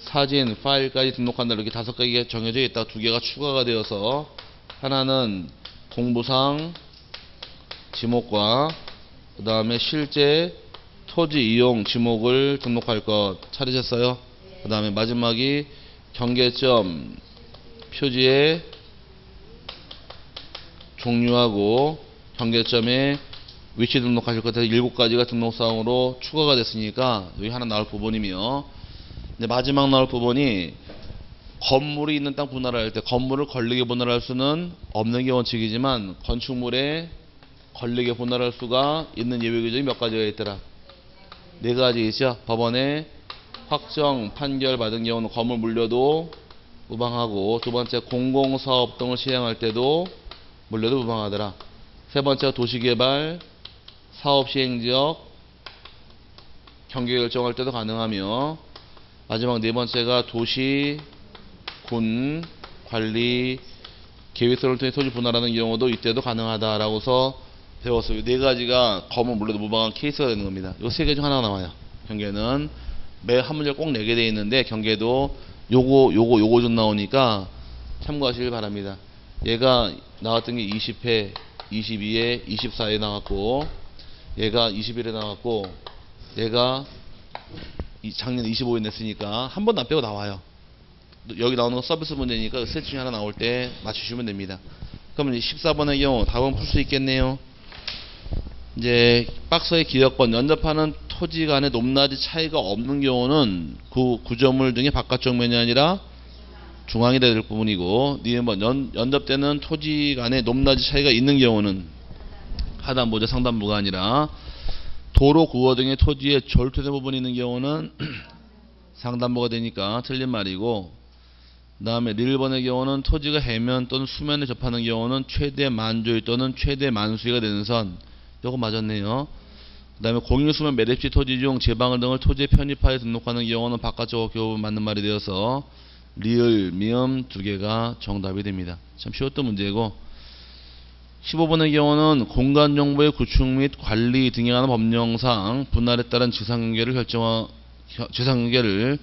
사진 파일까지 등록한다. 이렇게 다섯 개가 정해져 있다. 두 개가 추가가 되어서 하나는 공부상 지목과 그 다음에 실제 토지 이용 지목을 등록할 것 찾으셨어요? 그 다음에 마지막이 경계점 표지에 종류하고 경계점에 위치 등록하실 것 같아서 일곱 가지가 등록사항으로 추가가 됐으니까 여기 하나 나올 부분이며 이제 마지막 나올 부분이 건물이 있는 땅 분할할 때 건물을 걸리게 분할할 수는 없는 게 원칙이지만 건축물에 걸리게 분할할 수가 있는 예외 규정이 몇 가지가 있더라 네 가지 있죠 법원에 확정 판결 받은 경우는 건물 물려도 무방하고 두 번째 공공사업 등을 시행할 때도 물려도 무방하더라. 세 번째가 도시개발, 사업 시행 지역, 경계 결정할 때도 가능하며 마지막 네 번째가 도시, 군, 관리, 계획서를 통해 토지 분할하는 경우도 이때도 가능하다라고서 배웠어요. 네 가지가 검은 물려도 무방한 케이스가 되는 겁니다. 요 세 개 중 하나 나와요. 경계는 매 한 문제 꼭 내게 돼 있는데 경계도 요거 요거 요거 좀 나오니까 참고하시길 바랍니다. 얘가 나왔던 게 20회, 22회, 24회 나왔고 얘가 21회 나왔고 얘가 이- 작년 25회 냈으니까 한 번 안 빼고 나와요. 여기 나오는 건 서비스 문제니까 셋 중에 하나 나올 때 맞추시면 됩니다. 그러면 14번의 경우 답은 풀 수 있겠네요. 이제 박스의 기억번 연접하는 토지 간의 높낮이 차이가 없는 경우는 그 구조물 등의 바깥쪽 면이 아니라 중앙이 될 부분이고 니은번 연, 연접되는 토지 간의 높낮이 차이가 있는 경우는 하단부자 상단부가 아니라 도로 구호 등의 토지에 절토된 부분이 있는 경우는 상단부가 되니까 틀린 말이고 그 다음에 릴번의 경우는 토지가 해면 또는 수면에 접하는 경우는 최대 만조일 또는 최대 만수위가 되는 선. 요거 맞았네요. 그 다음에 공유수면 매립지 토지 중 제방을 등을 토지에 편입하여 등록하는 경우는 바깥쪽 교부 맞는 말이 되어서 리을, 미음 두 개가 정답이 됩니다. 참 쉬웠던 문제고. 15번의 경우는 공간정보의 구축 및 관리 등에 관한 법령상 분할에 따른 지상경계를 결정하 겨- 지상경계를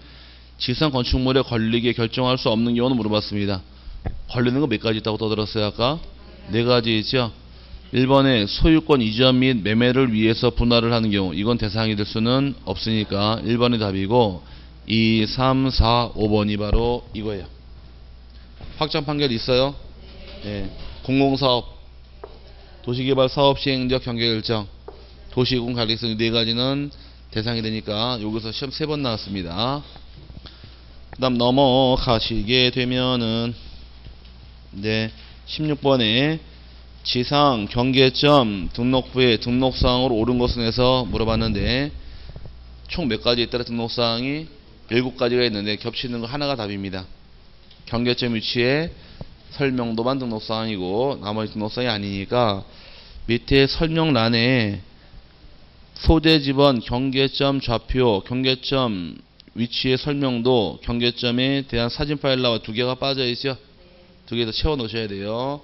지상 건축물에 걸리게 결정할 수 없는 경우는 물어봤습니다. 걸리는 거 몇 가지 있다고 떠들었어요 아까? 네 가지 있죠? 1번에 소유권 이전 및 매매를 위해서 분할을 하는 경우 이건 대상이 될 수는 없으니까 1번이 답이고 2, 3, 4, 5번이 바로 이거예요. 확정 판결 있어요? 네. 공공사업, 도시개발 사업 시행적 경계결정, 도시군 관리성 네 가지는 대상이 되니까 여기서 시험 세 번 나왔습니다. 그 다음 넘어가시게 되면은 이제 16번에 지상 경계점 등록 후에 등록사항으로 옳은 것은 해서 물어봤는데 총 몇 가지 있더라 등록사항이 7가지가 있는데 겹치는 거 하나가 답입니다. 경계점 위치에 설명도만 등록사항이고 나머지 등록사항이 아니니까 밑에 설명란에 소재 지번 경계점 좌표 경계점 위치의 설명도 경계점에 대한 사진 파일 나와 두 개가 빠져 있죠. 두개 더 채워 넣으셔야 돼요.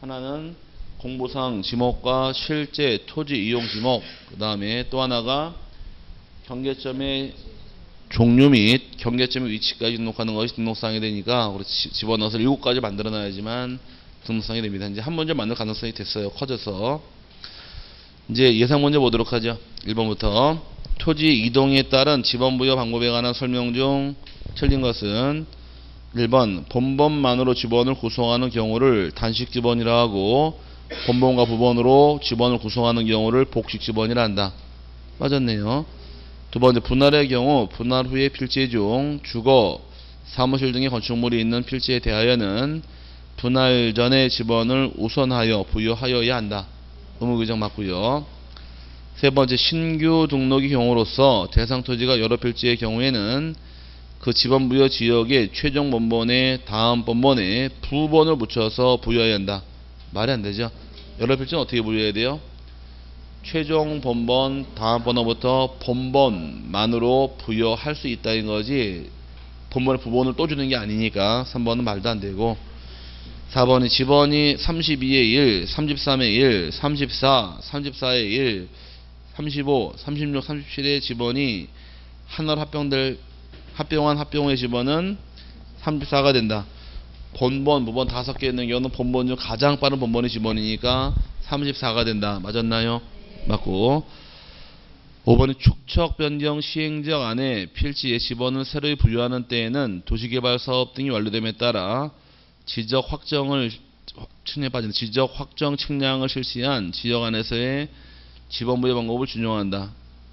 하나는 공보상 지목과 실제 토지 이용 지목 그 다음에 또 하나가 경계점의 종류 및 경계점의 위치까지 등록하는 것이 등록사항이 되니까 우리 지- 집어넣어서 일곱 가지 만들어 놔야지만 등록사항이 됩니다. 이제 한 문제 만들 가능성이 됐어요. 커져서 이제 예상 문제 보도록 하죠. 1번부터 토지 이동에 따른 지번 부여 방법에 관한 설명 중 틀린 것은 1번 본번만으로 지번을 구성하는 경우를 단식 지번이라 하고 본번과 부번으로 지번을 구성하는 경우를 복식 지번이라 한다. 맞았네요. 두 번째 분할의 경우 분할 후의 필지 중 주거, 사무실 등의 건축물이 있는 필지에 대하여는 분할 전의 지번을 우선하여 부여하여야 한다. 의무규정 맞고요. 세 번째 신규 등록의 경우로서 대상 토지가 여러 필지의 경우에는 그 지번 부여 지역의 최종 번번에 다음 번번에 부번을 붙여서 부여해야 한다. 말이 안 되죠. 여러 필지는 어떻게 부여해야 돼요? 최종 번번 다음 번호부터 번번만으로 부여할 수 있다는 거지 번번에 부번을 또 주는 게 아니니까 3번은 말도 안 되고 4번이 지번이 32의 1, 33의 1, 34, 34의 1, 35, 36, 37의 지번이 하나로 합병될 합병한 합병의 지번은 34가 된다. 본번, 무번 다섯 개 있는 경우는 본번 중 가장 빠른 본번의 지번이니까 34가 된다. 맞았나요? 맞고 5번이 축척 변경 시행지역 안에 필지의 지번을 새로이 부여하는 때에는 도시개발 사업 등이 완료됨에 따라 지적 확정을 층에 빠진 지적 확정 측량을 실시한 지역 안에서의 지번 부여 방법을 준용한다.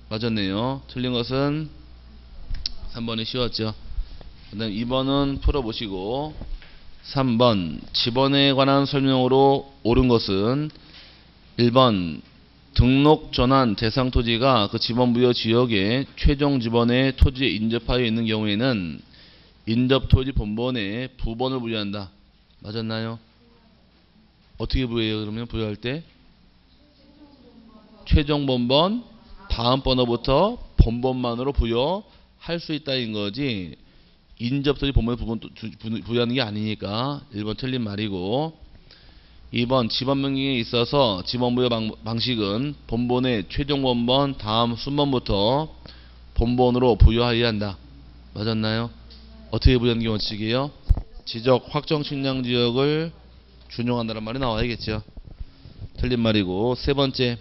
맞았네요. 틀린 것은 3번이 쉬웠죠. 그 다음 2번은 풀어보시고 3번 지번에 관한 설명으로 옳은 것은 1번 등록 전환 대상 토지가 그 지번 부여 지역의 최종 지번의 토지에 인접하여 있는 경우에는 인접 토지 본번에 부번을 부여한다. 맞았나요? 어떻게 부여해요? 그러면 부여할 때 최종 번번 다음 번호부터 번번만으로 부여할 수 있다인 거지 인접 토지 본번에 부여하는 게 아니니까 1번 틀린 말이고 2번 지번 변경에 있어서 지번 부여 방, 방식은 본본의 최종 번번 다음 순번부터 본본으로 부여하여야 한다. 맞았나요? 어떻게 부여하는 게 원칙이에요? 지적 확정 측량 지역을 준용한다는 말이 나와야겠죠. 틀린 말이고 세 번째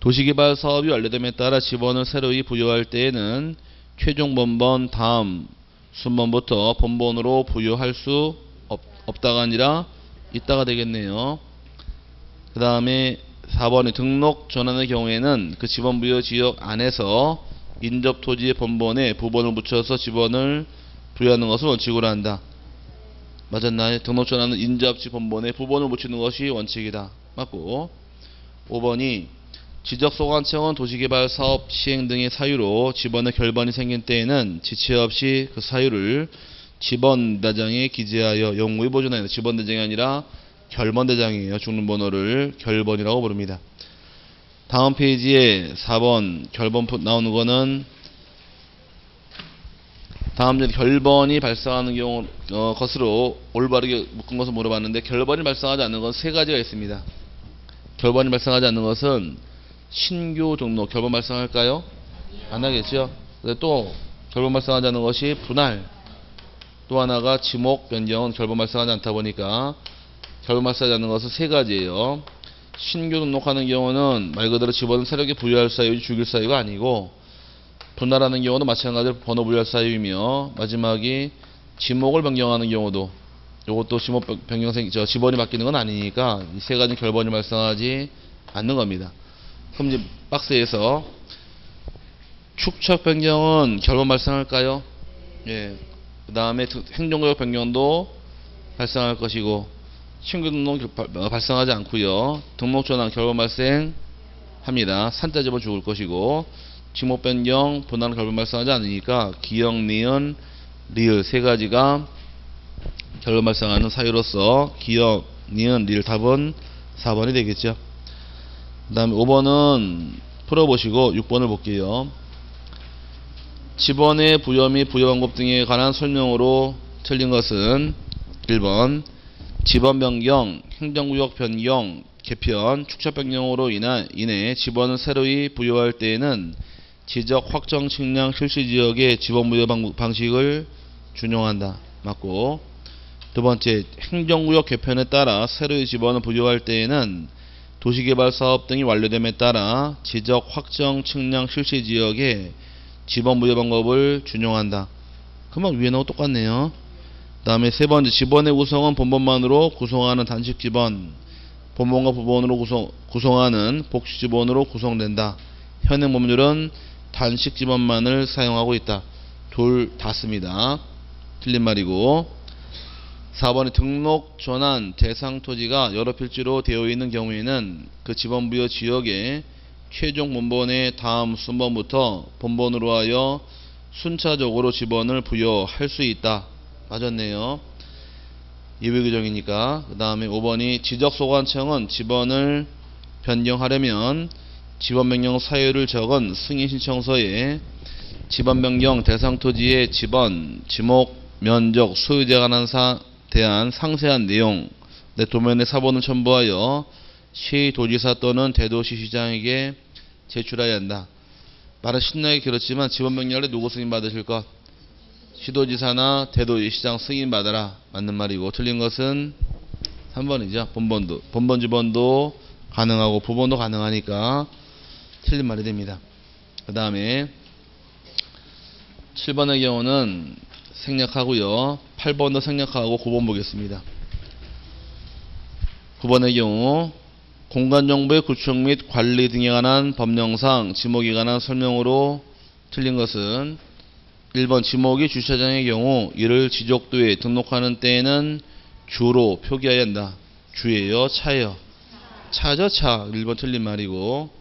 도시개발 사업이 완료됨에 따라 지번을 새로이 부여할 때에는 최종 번번 다음 순번부터 본본으로 부여할 수 없, 없다가 아니라 있다가 되겠네요. 그 다음에 4번이 등록 전환의 경우에는 그 지번 부여 지역 안에서 인접 토지의 번번에 부번을 붙여서 지번을 부여하는 것을 원칙으로 한다. 맞았나요? 등록 전환은 인접지 번번에 부번을 붙이는 것이 원칙이다. 맞고 5번이 지적 소관청은 도시개발 사업 시행 등의 사유로 지번의 결번이 생긴 때에는 지체 없이 그 사유를 지번대장에 기재하여 영구히 보존하는 지번대장이 아니라 결번대장이에요. 죽는 번호를 결번이라고 부릅니다. 다음 페이지에 4번 결번 푸- 나오는 거는 다음 절 결번이 발생하는 경우 어, 것으로 올바르게 묶은 것을 물어봤는데 결번이 발생하지 않는 건 세 가지가 있습니다. 결번이 발생하지 않는 것은 신규 등록 결번 발생할까요? 안 하겠죠. 또 결번 발생하지 않는 것이 분할 또 하나가 지목 변경은 결번 발생하지 않다 보니까 결번 발생하지 않는 것은 세 가지예요. 신규 등록하는 경우는 말 그대로 집어는 세력에 부여할 사유지 죽일 사유가 아니고 분할하는 경우도 마찬가지로 번호 부여할 사유이며 마지막이 지목을 변경하는 경우도 이것도 지목 변- 변경 생, 저 지번이 바뀌는 건 아니니까 이 세 가지 결번이 발생하지 않는 겁니다. 이제 박스에서 축척 변경은 결번 발생할까요? 예. 그 다음에 행정구역 변경도 발생할 것이고 신규 등록 발- 어, 발생하지 않고요. 등록 전환 결번 발생합니다. 산자 집어 죽을 것이고 지목 변경 분할 결번 발생하지 않으니까 기역, 니은, 리을 세 가지가 결번 발생하는 사유로서 기역, 니은, 리을 답은 4번이 되겠죠. 그 다음에 5번은 풀어보시고 6번을 볼게요. 지번의 부여 및 부여 방법 등에 관한 설명으로 틀린 것은 1번 지번 변경, 행정구역 변경, 개편, 축척 변경으로 인한 인해 지번을 새로이 부여할 때에는 지적 확정 측량 실시 지역의 지번 부여 방- 방식을 준용한다. 맞고 두 번째 행정구역 개편에 따라 새로이 지번을 부여할 때에는 도시개발 사업 등이 완료됨에 따라 지적 확정 측량 실시 지역의 지번 부여 방법을 준용한다. 그만 위에 나고 똑같네요. 그 다음에 세 번째 지번의 구성은 본번만으로 구성하는 단식 지번 본번과 부번으로 구성, 구성하는 복시 지번으로 구성된다. 현행 법률은 단식 지번만을 사용하고 있다. 둘 닿습니다. 틀린 말이고 4번에 등록 전환 대상 토지가 여러 필지로 되어 있는 경우에는 그 지번 부여 지역의 최종 본번의 다음 순번부터 본번으로 하여 순차적으로 지번을 부여할 수 있다. 맞았네요. 예외 규정이니까. 그 다음에 5번이 지적소관청은 지번을 변경하려면 지번 변경 사유를 적은 승인 신청서에 지번 변경 대상 토지의 지번, 지목, 면적, 소유자에 관한 사, 대한 상세한 내용 내 도면에 사본을 첨부하여 시 도지사 또는 대도시 시장에게 제출해야 한다. 말은 신나게 지번 변경할 때 누구 승인 받으실 것? 시도지사나 대도시장 승인 받아라. 맞는 말이고 틀린 것은 3번이죠. 본번도 본번 지번도 가능하고 부번도 가능하니까 틀린 말이 됩니다. 그 다음에 7번의 경우는 생략하고요. 8번도 생략하고 9번 보겠습니다. 9번의 경우 공간정보의 구축 및 관리 등에 관한 법령상 지목에 관한 설명으로 틀린 것은 1번 지목이 주차장의 경우 이를 지적도에 등록하는 때에는 주로 표기해야 한다. 주예요, 차예요. 차죠, 차. 1번 틀린 말이고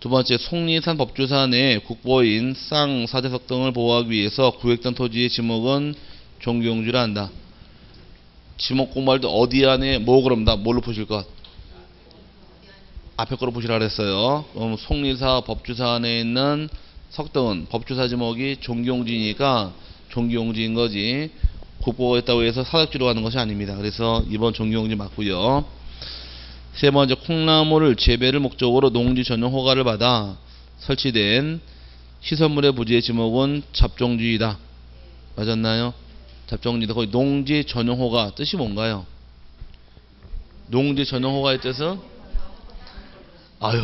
두 번째 속리산 법주사 내 국보인 쌍 사대석 등을 보호하기 위해서 구획된 토지의 지목은 종교용지를 한다. 지목 공부할 때 어디 안에 뭐 그럼 다 뭘로 푸실 것? 앞에 거로 보시라 그랬어요. 그럼 속리사 법주사 안에 있는 석등은 법주사 지목이 종교용지니까 종교용지인 거지. 국보가 있다고 해서 사덕지로 가는 것이 아닙니다. 그래서 이번 종교용지 맞고요. 세 번째 콩나물을 재배를 목적으로 농지 전용 허가를 받아 설치된 시설물의 부지의 지목은 잡종지이다. 맞았나요? 잡종지다. 거기 농지 전용 허가 뜻이 뭔가요? 농지 전용 허가의 뜻은 아유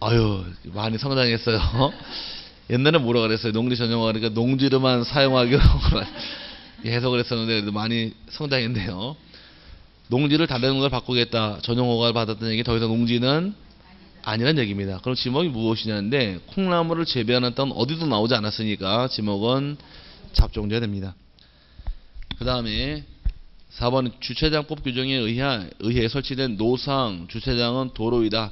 아유 많이 성장했어요. 옛날에 뭐라 그랬어요? 농지 전용 허가 그러니까 농지로만 사용하기로 해석을 했었는데 많이 성장했네요. 농지를 다른 걸 바꾸겠다. 전용 허가를 받았던 얘기 더 이상 농지는 아니란 얘기입니다. 그럼 지목이 무엇이냐인데 콩나물을 재배하는 땅 어디도 나오지 않았으니까 지목은 잡종제가 됩니다. 그 다음에 4번 주차장법 규정에 의해, 의해 설치된 노상 주차장은 도로이다.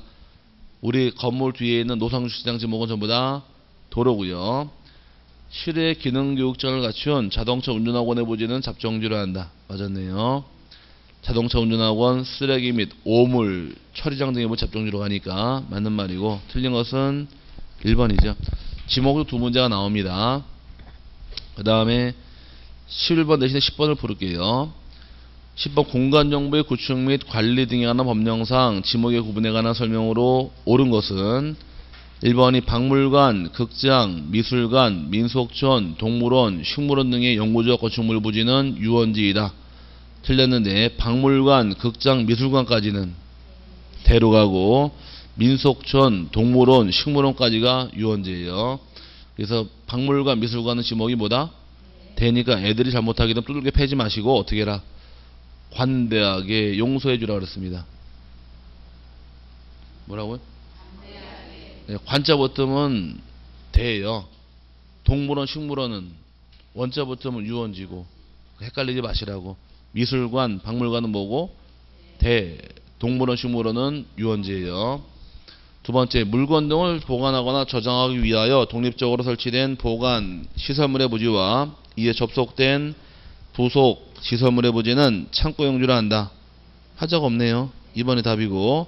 우리 건물 뒤에 있는 노상 주차장 지목은 전부 다 도로고요. 실외 기능 교육장을 갖춘 자동차 운전학원의 부지는 잡종지로 한다. 맞았네요. 자동차 운전학원, 쓰레기 및 오물, 처리장 등의 부 잡종지로 가니까 맞는 말이고 틀린 것은 1번이죠. 지목도 두 문제가 나옵니다. 그 다음에 11번 대신에 10번을 부를게요. 10번 공간정보의 구축 및 관리 등에 관한 법령상 지목의 구분에 관한 설명으로 옳은 것은 1번이 박물관, 극장, 미술관, 민속촌, 동물원, 식물원 등의 연구적 건축물 부지는 유원지이다. 틀렸는데 박물관, 극장, 미술관까지는 대로 가고 민속촌, 동물원, 식물원까지가 유원지예요. 그래서 박물관, 미술관은 지목이 뭐다? 되니까 애들이 잘못하기 는 두들겨 패지 마시고 어떻게 해라? 관대하게 용서해 주라 그랬습니다. 뭐라고요? 네, 관자 버텀은 대예요. 동물원, 식물원은 원자 버텀은 유원지고 헷갈리지 마시라고. 미술관, 박물관은 뭐고 대 동물원 식물원은 유원지예요. 두 번째 물건 등을 보관하거나 저장하기 위하여 독립적으로 설치된 보관 시설물의 부지와 이에 접속된 부속 시설물의 부지는 창고 용지를 한다. 하자가 없네요. 2번이 답이고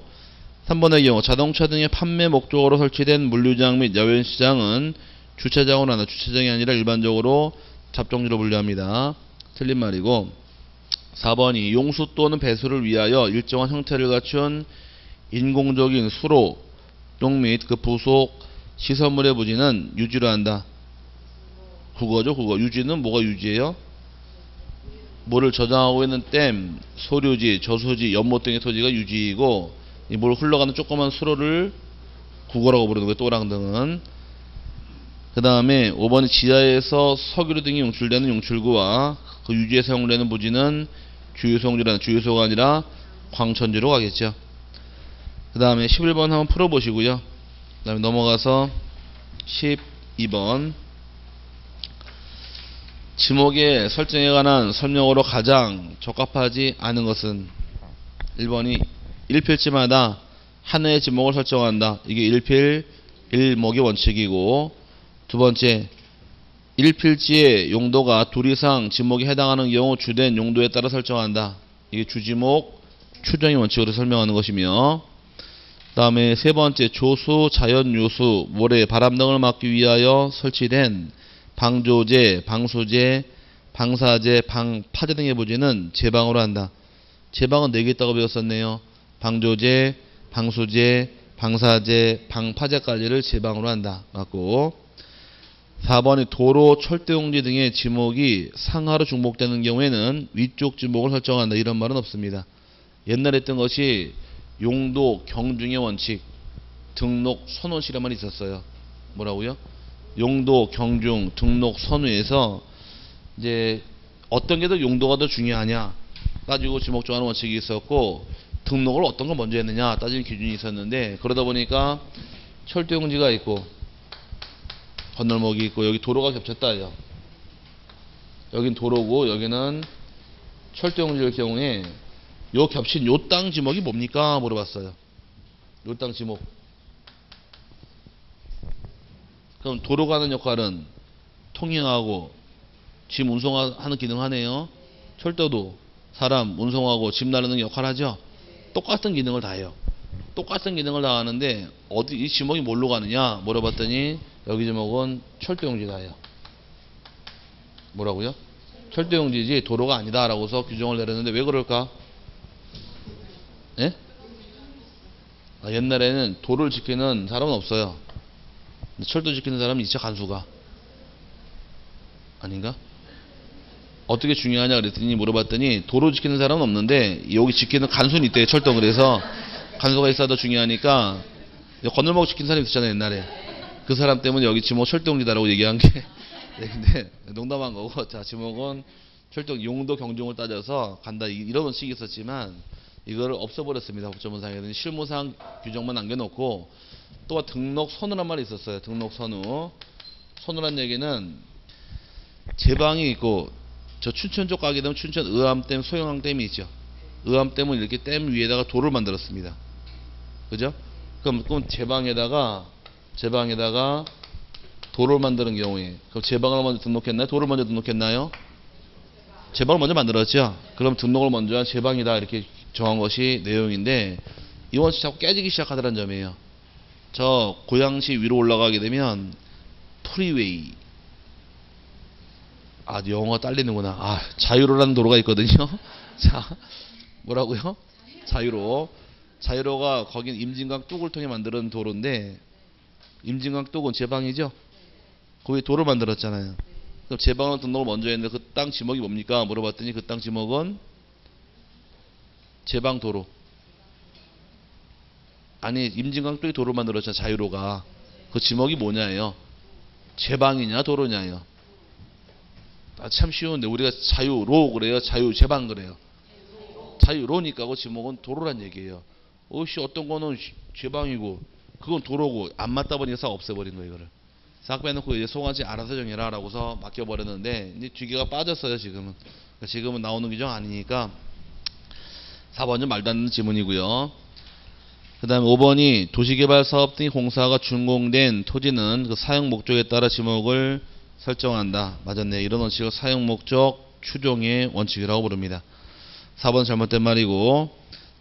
3번의 경우 자동차 등의 판매 목적으로 설치된 물류장 및 야외 시장은 주차장으로 한다. 주차장이 아니라 일반적으로 잡종지로 분류합니다. 틀린 말이고 4번이 용수 또는 배수를 위하여 일정한 형태를 갖춘 인공적인 수로 똥및 그 부속 시설물의 부지는 유지를 한다. 국어죠, 국어. 유지는 뭐가 유지예요? 물을 저장하고 있는 댐, 소류지, 저수지, 연못 등의 토지가 유지이고 이물 흘러가는 조그만 수로를 국어라고 부르는 거예요. 또랑 등은. 그 다음에 5번이 지하에서 석유류 등이 용출되는 용출구와 그 유지에 사용되는 부지는 주유소용지라는 주유소가 아니라 광천지로 가겠죠. 그 다음에 11번 한번 풀어보시고요. 그 다음에 넘어가서 12번 지목의 설정에 관한 설명으로 가장 적합하지 않은 것은 1번이 1필지마다 하나의 지목을 설정한다. 이게 1필 1목의 원칙이고 두 번째 1필지의 용도가 둘 이상 지목에 해당하는 경우 주된 용도에 따라 설정한다. 이게 주지목 추정의 원칙으로 설명하는 것이며 그 다음에 세 번째 조수, 자연유수, 모래, 바람 등을 막기 위하여 설치된 방조제, 방수제, 방사제, 방파제 등의 부지는 제방으로 한다. 제방은 4개 있다고 배웠었네요. 방조제, 방수제, 방사제, 방파제까지를 제방으로 한다. 맞고 4번이 도로, 철도용지 등의 지목이 상하로 중복되는 경우에는 위쪽 지목을 설정한다. 이런 말은 없습니다. 옛날에 했던 것이 용도 경중의 원칙 등록 선호시라만 있었어요. 뭐라고요? 용도 경중 등록 선우에서 이제 어떤 게 더 용도가 더 중요하냐 따지고 지목 정하는 원칙이 있었고 등록을 어떤 걸 먼저 했느냐 따지는 기준이 있었는데 그러다 보니까 철도용지가 있고 건널목이 있고 여기 도로가 겹쳤다 요. 여긴 도로고 여기는 철도용지일 경우에 요 겹친 요 땅 지목이 뭡니까 물어봤어요. 요 땅 지목. 그럼 도로 가는 역할은 통행하고 짐 운송하는 기능 하네요. 철도도 사람 운송하고 짐 나르는 역할 하죠. 똑같은 기능을 다 해요. 똑같은 기능을 다 하는데 어디 이 지목이 뭘로 가느냐 물어봤더니 여기 지목은 철도용지다 해요. 뭐라고요? 철도용지지 도로가 아니다라고서 규정을 내렸는데 왜 그럴까? 예? 아, 옛날에는 도를 지키는 사람은 없어요. 철도 지키는 사람은 있죠, 간수가. 아닌가? 어떻게 중요하냐 그랬더니 물어봤더니 도로 지키는 사람은 없는데 여기 지키는 간수는 있대요, 철도. 그래서 간수가 있어야 더 중요하니까 건널목 지키는 사람이 있었잖아요, 옛날에. 그 사람 때문에 여기 지목 철도용지다라고 얘기한 게 네, 근데 농담한 거고 자 지목은 철도 용도 경중을 따져서 간다 이- 이런 원칙이 있었지만 이거를 없애버렸습니다. 법조문상에는 실무상 규정만 남겨놓고 또 등록 선우란 말이 있었어요. 등록 선우. 선우란 얘기는 제방이 있고 저 춘천 쪽 가게 되면 춘천 의암댐, 소영항댐이 있죠. 의암댐은 이렇게 댐 위에다가 돌을 만들었습니다. 그죠? 그럼 그럼 제방에다가 제방에다가 도로를 만드는 경우에 그럼 제방을 먼저 등록했나요? 도로를 먼저 등록했나요? 제방을 먼저 만들었죠. 그럼 등록을 먼저 한 제방이다 이렇게 정한 것이 내용인데 이 원칙 자꾸 깨지기 시작하더란 점이에요. 저 고양시 위로 올라가게 되면 freeway 아 영어가 딸리는구나. 아 자유로라는 도로가 있거든요. 자 뭐라고요? 자유로 자유로가 거긴 임진강 뚝을 통해 만드는 도로인데 임진강 뚝은 제방이죠. 거기 도로 만들었잖아요. 그럼 제방은 등록을 먼저 했는데 그 땅 지목이 뭡니까? 물어봤더니 그 땅 지목은 제방 도로. 아니 임진강 뚝이 도로 만들었잖아 자유로가. 그 지목이 뭐냐예요? 제방이냐 도로냐예요. 아, 참 쉬운데 우리가 자유로 그래요. 자유 제방 그래요. 자유로니까 그 지목은 도로란 얘기예요. 어씨 어떤 거는 시- 제방이고 그건 도로고 안 맞다 보니까 싹 없애버린 거예요 이거를. 싹 빼놓고 이제 송아지 알아서 정해라 라고서 맡겨버렸는데 이제 뒤개가 빠졌어요 지금은. 그러니까 지금은 나오는 규정 아니니까 4번은 말도 안 되는 지문이고요. 그 다음에 5번이 도시개발 사업 등 공사가 준공된 토지는 그 사용 목적에 따라 지목을 설정한다. 맞았네. 이런 원칙을 사용 목적 추종의 원칙이라고 부릅니다. 4번 잘못된 말이고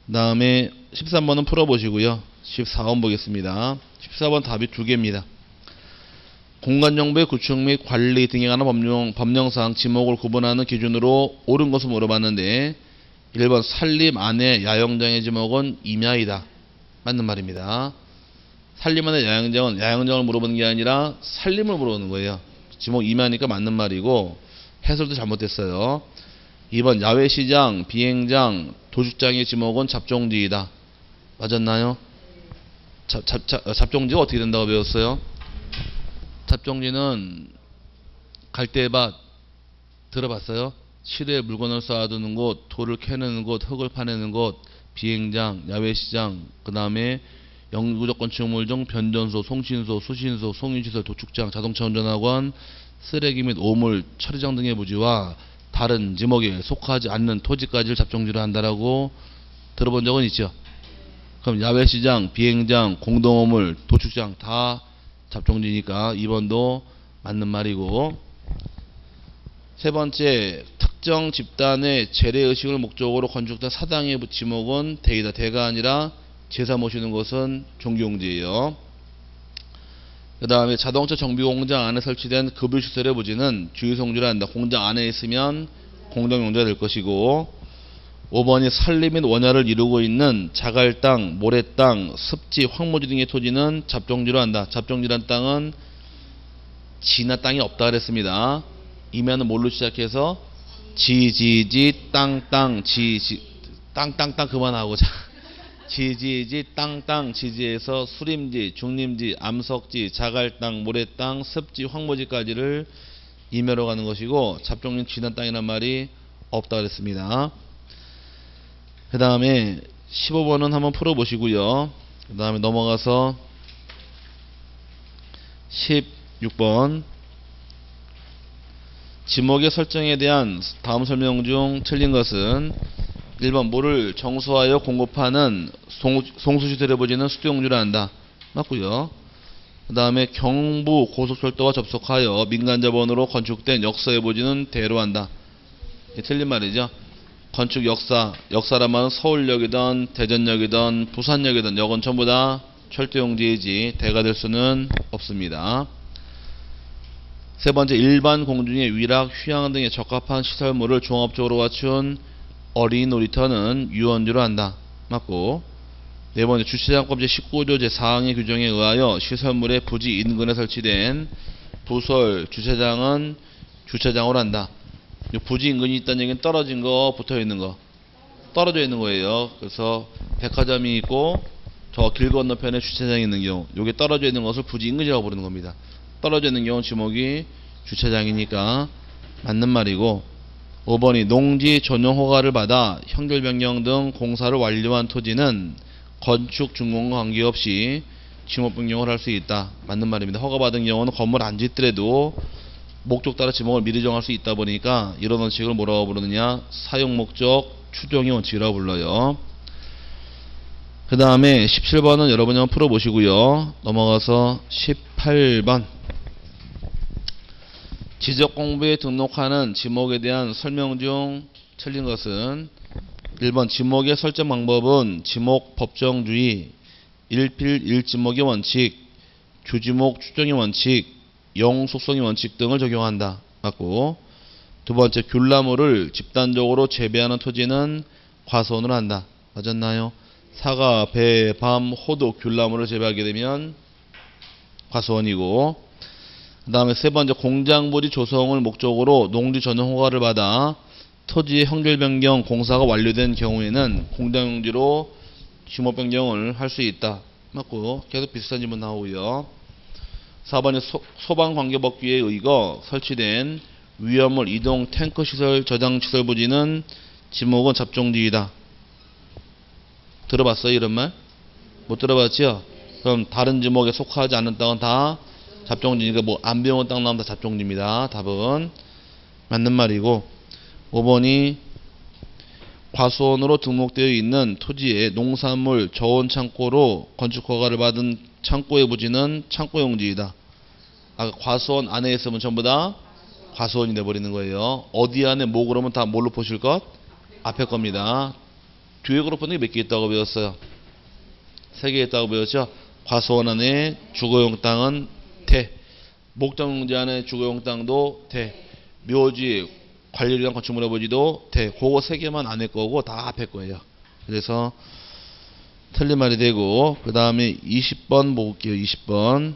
그 다음에 13번은 풀어보시고요. 14번 보겠습니다. 14번 답이 두 개입니다. 공간정보의 구축 및 관리 등에 관한 법령, 법령상 지목을 구분하는 기준으로 옳은 것을 물어봤는데 1번 산림 안에 야영장의 지목은 임야이다. 맞는 말입니다. 산림 안에 야영장은 야영장을 물어보는 게 아니라 산림을 물어보는 거예요. 지목 임야니까 맞는 말이고 해설도 잘못됐어요. 2번 야외시장, 비행장, 도축장의 지목은 잡종지이다. 맞았나요? 잡, 잡종지가 어떻게 된다고 배웠어요? 잡종지는 갈대밭 들어봤어요? 실에 물건을 쌓아두는 곳, 돌을 캐내는 곳, 흙을 파내는 곳, 비행장, 야외시장, 그 다음에 영구적 건축물 중 변전소, 송신소, 수신소, 송유시설, 도축장, 자동차 운전학원, 쓰레기 및 오물, 처리장 등의 부지와 다른 지목에 속하지 않는 토지까지를 잡종지로 한다라고 들어본 적은 있죠? 그럼 야외 시장, 비행장, 공동오물, 도축장 다 잡종지니까 2번도 맞는 말이고 세 번째 특정 집단의 재래 의식을 목적으로 건축된 사당의 지목은 대이다. 대가 아니라 제사 모시는 것은 종교용지예요. 그 다음에 자동차 정비공장 안에 설치된 급유시설의 부지는 주유성지를 한다. 공장 안에 있으면 공동용지가 될 것이고 5번이 산림 및 원야를 이루고 있는 자갈 땅, 모래 땅, 습지, 황무지 등의 토지는 잡종지로 한다. 잡종지란 땅은 지나 땅이 없다 그랬습니다. 이면은 뭘로 시작해서 지지지 땅땅 지지 땅땅땅 그만하고 자 지지지 땅땅 지지에서 수림지, 중림지, 암석지, 자갈 땅, 모래 땅, 습지, 황무지까지를 임야로 가는 것이고 잡종인 지난 땅이란 말이 없다 그랬습니다. 그 다음에 15번은 한번 풀어보시고요. 그 다음에 넘어가서 16번 지목의 설정에 대한 다음 설명 중 틀린 것은 1번 물을 정수하여 공급하는 송수시설의 부지는 수도용지를 한다. 맞고요. 그 다음에 경부 고속철도와 접속하여 민간자본으로 건축된 역사의 부지는 대로 한다. 틀린 말이죠. 건축 역사, 역사라면 서울역이든 대전역이든 부산역이든 역은 전부 다 철도용지이지 대가 될 수는 없습니다. 세 번째, 일반 공중의 위락, 휴양 등에 적합한 시설물을 종합적으로 갖춘 어린 놀이터는 유원지로 한다. 맞고 네 번째, 주차장법제 19조 제4항의 규정에 의하여 시설물의 부지 인근에 설치된 부설 주차장은 주차장으로 한다. 부지 인근이 있다는 얘기는 떨어진 거, 붙어 있는 거. 떨어져 있는 거예요. 그래서 백화점이 있고 저 길 건너편에 주차장이 있는 경우, 요게 떨어져 있는 것을 부지 인근이라고 부르는 겁니다. 떨어져 있는 경우 지목이 주차장이니까 맞는 말이고 5번이 농지 전용 허가를 받아 형결 변경 등 공사를 완료한 토지는 건축 준공과 관계없이 지목 변경을 할 수 있다. 맞는 말입니다. 허가받은 경우는 건물 안 짓더라도 목적 따라 지목을 미리 정할 수 있다 보니까 이런 원칙을 뭐라고 부르느냐 사용 목적 추정의 원칙이라고 불러요. 그 다음에 17번은 여러분이 한번 풀어보시고요. 넘어가서 18번 지적 공부에 등록하는 지목에 대한 설명 중 틀린 것은 1번 지목의 설정 방법은 지목 법정주의, 일필 일지목의 원칙, 주지목 추정의 원칙, 영속성의 원칙 등을 적용한다. 맞고 두 번째 귤나무를 집단적으로 재배하는 토지는 과수원을 한다. 맞았나요? 사과, 배, 밤, 호두, 귤나무를 재배하게 되면 과수원이고 그 다음에 세 번째 공장부지 조성을 목적으로 농지 전용 허가를 받아 토지의 형질 변경 공사가 완료된 경우에는 공장용지로 지목 변경을 할 수 있다. 맞고 계속 비슷한 질문 나오고요. 4번에 소, 방관계법규에 의거 설치된 위험물 이동 탱크 시설 저장 시설 부지는 지목은 잡종지이다. 들어봤어요 이런 말? 못 들어봤죠? 그럼 다른 지목에 속하지 않는 땅은 다 잡종지니까 뭐 안병원 땅 나오면 다 잡종지입니다. 답은 맞는 말이고 5번이 과수원으로 등록되어 있는 토지에 농산물 저온 창고로 건축 허가를 받은 창고의 부지는 창고 용지이다. 아, 과수원 안에 있으면 전부 다 과수원이 돼버리는 거예요. 어디 안에 뭐 그러면 다 뭘로 보실 것? 앞에 겁니다. 뒤에 그룹은 몇개 있다고 배웠어요? 세 개 있다고 배웠죠? 과수원 안에 주거용 땅은 대. 목장용지 안에 주거용 땅도 대. 묘지, 관리랑 건축물 아버지도 대. 그거 세 개만 안에 거고 다 앞에 거예요. 그래서 틀린 말이 되고 그 다음에 20번 볼게요. 20번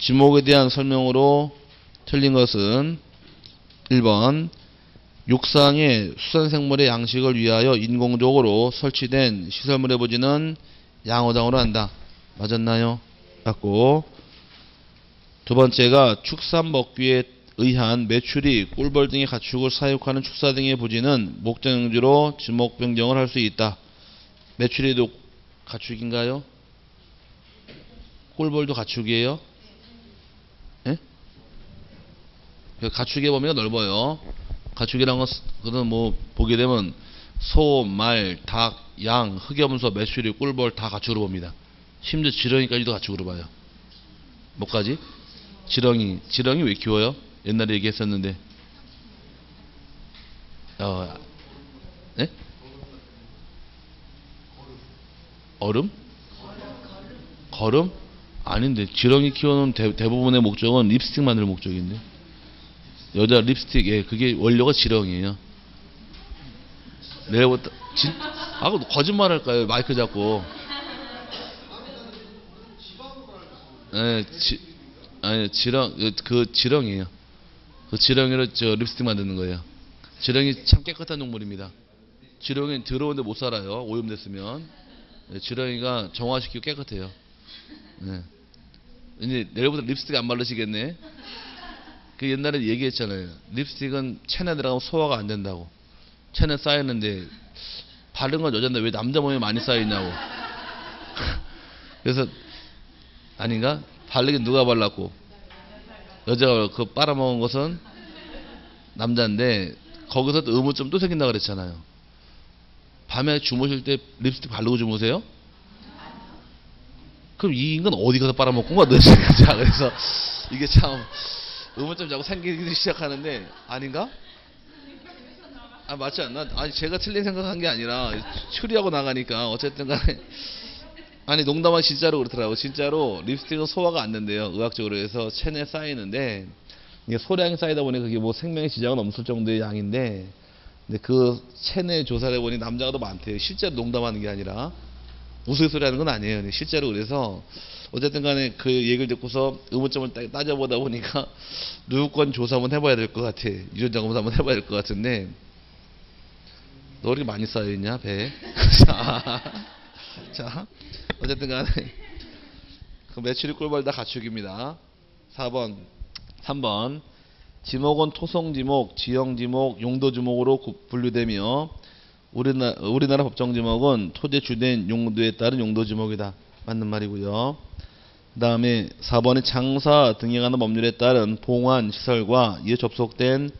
지목에 대한 설명으로 틀린 것은 1번 육상의 수산생물의 양식을 위하여 인공적으로 설치된 시설물의 부지는 양호장으로 한다. 맞았나요? 맞고 두 번째가 축산먹귀에 의한 매출이 꿀벌 등의 가축을 사육하는 축사 등의 부지는 목장용지로 지목 변경을 할 수 있다. 매출이도 가축인가요? 꿀벌도 가축이에요? 예? 그 가축의 범위가 넓어요. 가축이란 건 그는 뭐 보게 되면 소, 말, 닭, 양, 흑염소, 매출이, 꿀벌 다 가축으로 봅니다. 심지어 지렁이까지도 가축으로 봐요. 뭐까지? 지렁이. 지렁이 왜 키워요? 옛날에 얘기했었는데. 어, 네? 얼음? 걸음? 아닌데 지렁이 키우는 대, 대부분의 목적은 립스틱 만들 목적인데. 여자 립스틱 예 그게 원료가 지렁이에요. 내일부터 진, 아 거짓말 할까요? 마이크 잡고. 예, 지, 아니 지렁 그, 그 지렁이에요. 그 지렁이로 저 립스틱 만드는 거예요. 지렁이 참 깨끗한 동물입니다. 지렁이 들어오는데 못 살아요. 오염됐으면. 예, 지렁이가 정화시키고 깨끗해요 네. 이제 내일부터 립스틱 안 바르시겠네. 그 옛날에 얘기했잖아요. 립스틱은 체내 들어가면 소화가 안 된다고. 체내 쌓였는데 바른 건 여자인데 왜 남자 몸에 많이 쌓이냐고. 그래서 아닌가? 바르긴 누가 발랐고 여자가 그 빨아먹은 것은 남자인데 거기서 또 의문점 또 생긴다 그랬잖아요. 밤에 주무실 때 립스틱 바르고 주무세요? 그럼 이 인간 어디 가서 빨아먹고 가 도대체 자 그래서 이게 참 의문점 자꾸 생기기 시작하는데 아닌가? 아 맞지 않나? 아니 제가 틀린 생각한 게 아니라 추리하고 나가니까 어쨌든 간에 아니 농담은 진짜로 그렇더라고 진짜로 립스틱은 소화가 안 된대요 의학적으로 해서 체내에 쌓이는데 이게 소량이 쌓이다 보니 그게 뭐 생명에 지장은 없을 정도의 양인데 근데 그 체내 조사를 해보니 남자가 더 많대요 실제로 농담하는 게 아니라 우스갯소리 하는 건 아니에요. 실제로 그래서 어쨌든 간에 그 얘기를 듣고서 의문점을 따- 따져보다 보니까 누구 건 조사 한번 해봐야 될 것 같아. 유전 점검 한번 해봐야 될 것 같은데 너 이렇게 많이 쌓여있냐 배에? 자, 자 어쨌든 간에 그 매출이 꿀벌 다 가축입니다. 4번 3번 지목은 토성지목, 지형지목, 용도지목으로 구- 분류되며 우리나라, 우리나라 법정지목은 토지 주된 용도에 따른 용도지목이다. 맞는 말이고요. 그 다음에 4번에 장사 등에 관한 법률에 따른 봉환 시설과 이에 접속된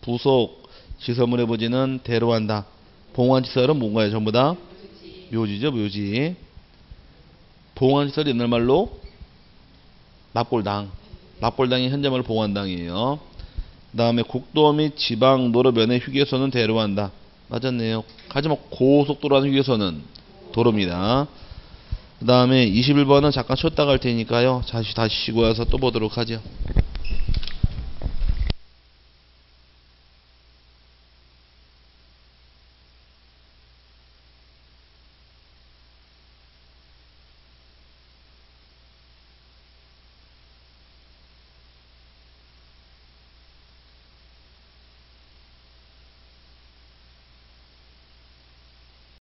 부속 시설물의 부지는 대로한다. 봉환 시설은 뭔가요? 전부 다 묘지죠, 묘지. 봉환 시설이 옛날 말로 납골당. 납골당이 현재 말로 봉환당이에요. 그 다음에 국도 및 지방 도로변의 휴게소는 대로 한다. 맞았네요. 하지만 고속도로 하는 휴게소는 도로입니다. 그 다음에 21번은 잠깐 쉬었다 갈 테니까요. 다시 다시 쉬고 와서 또 보도록 하죠.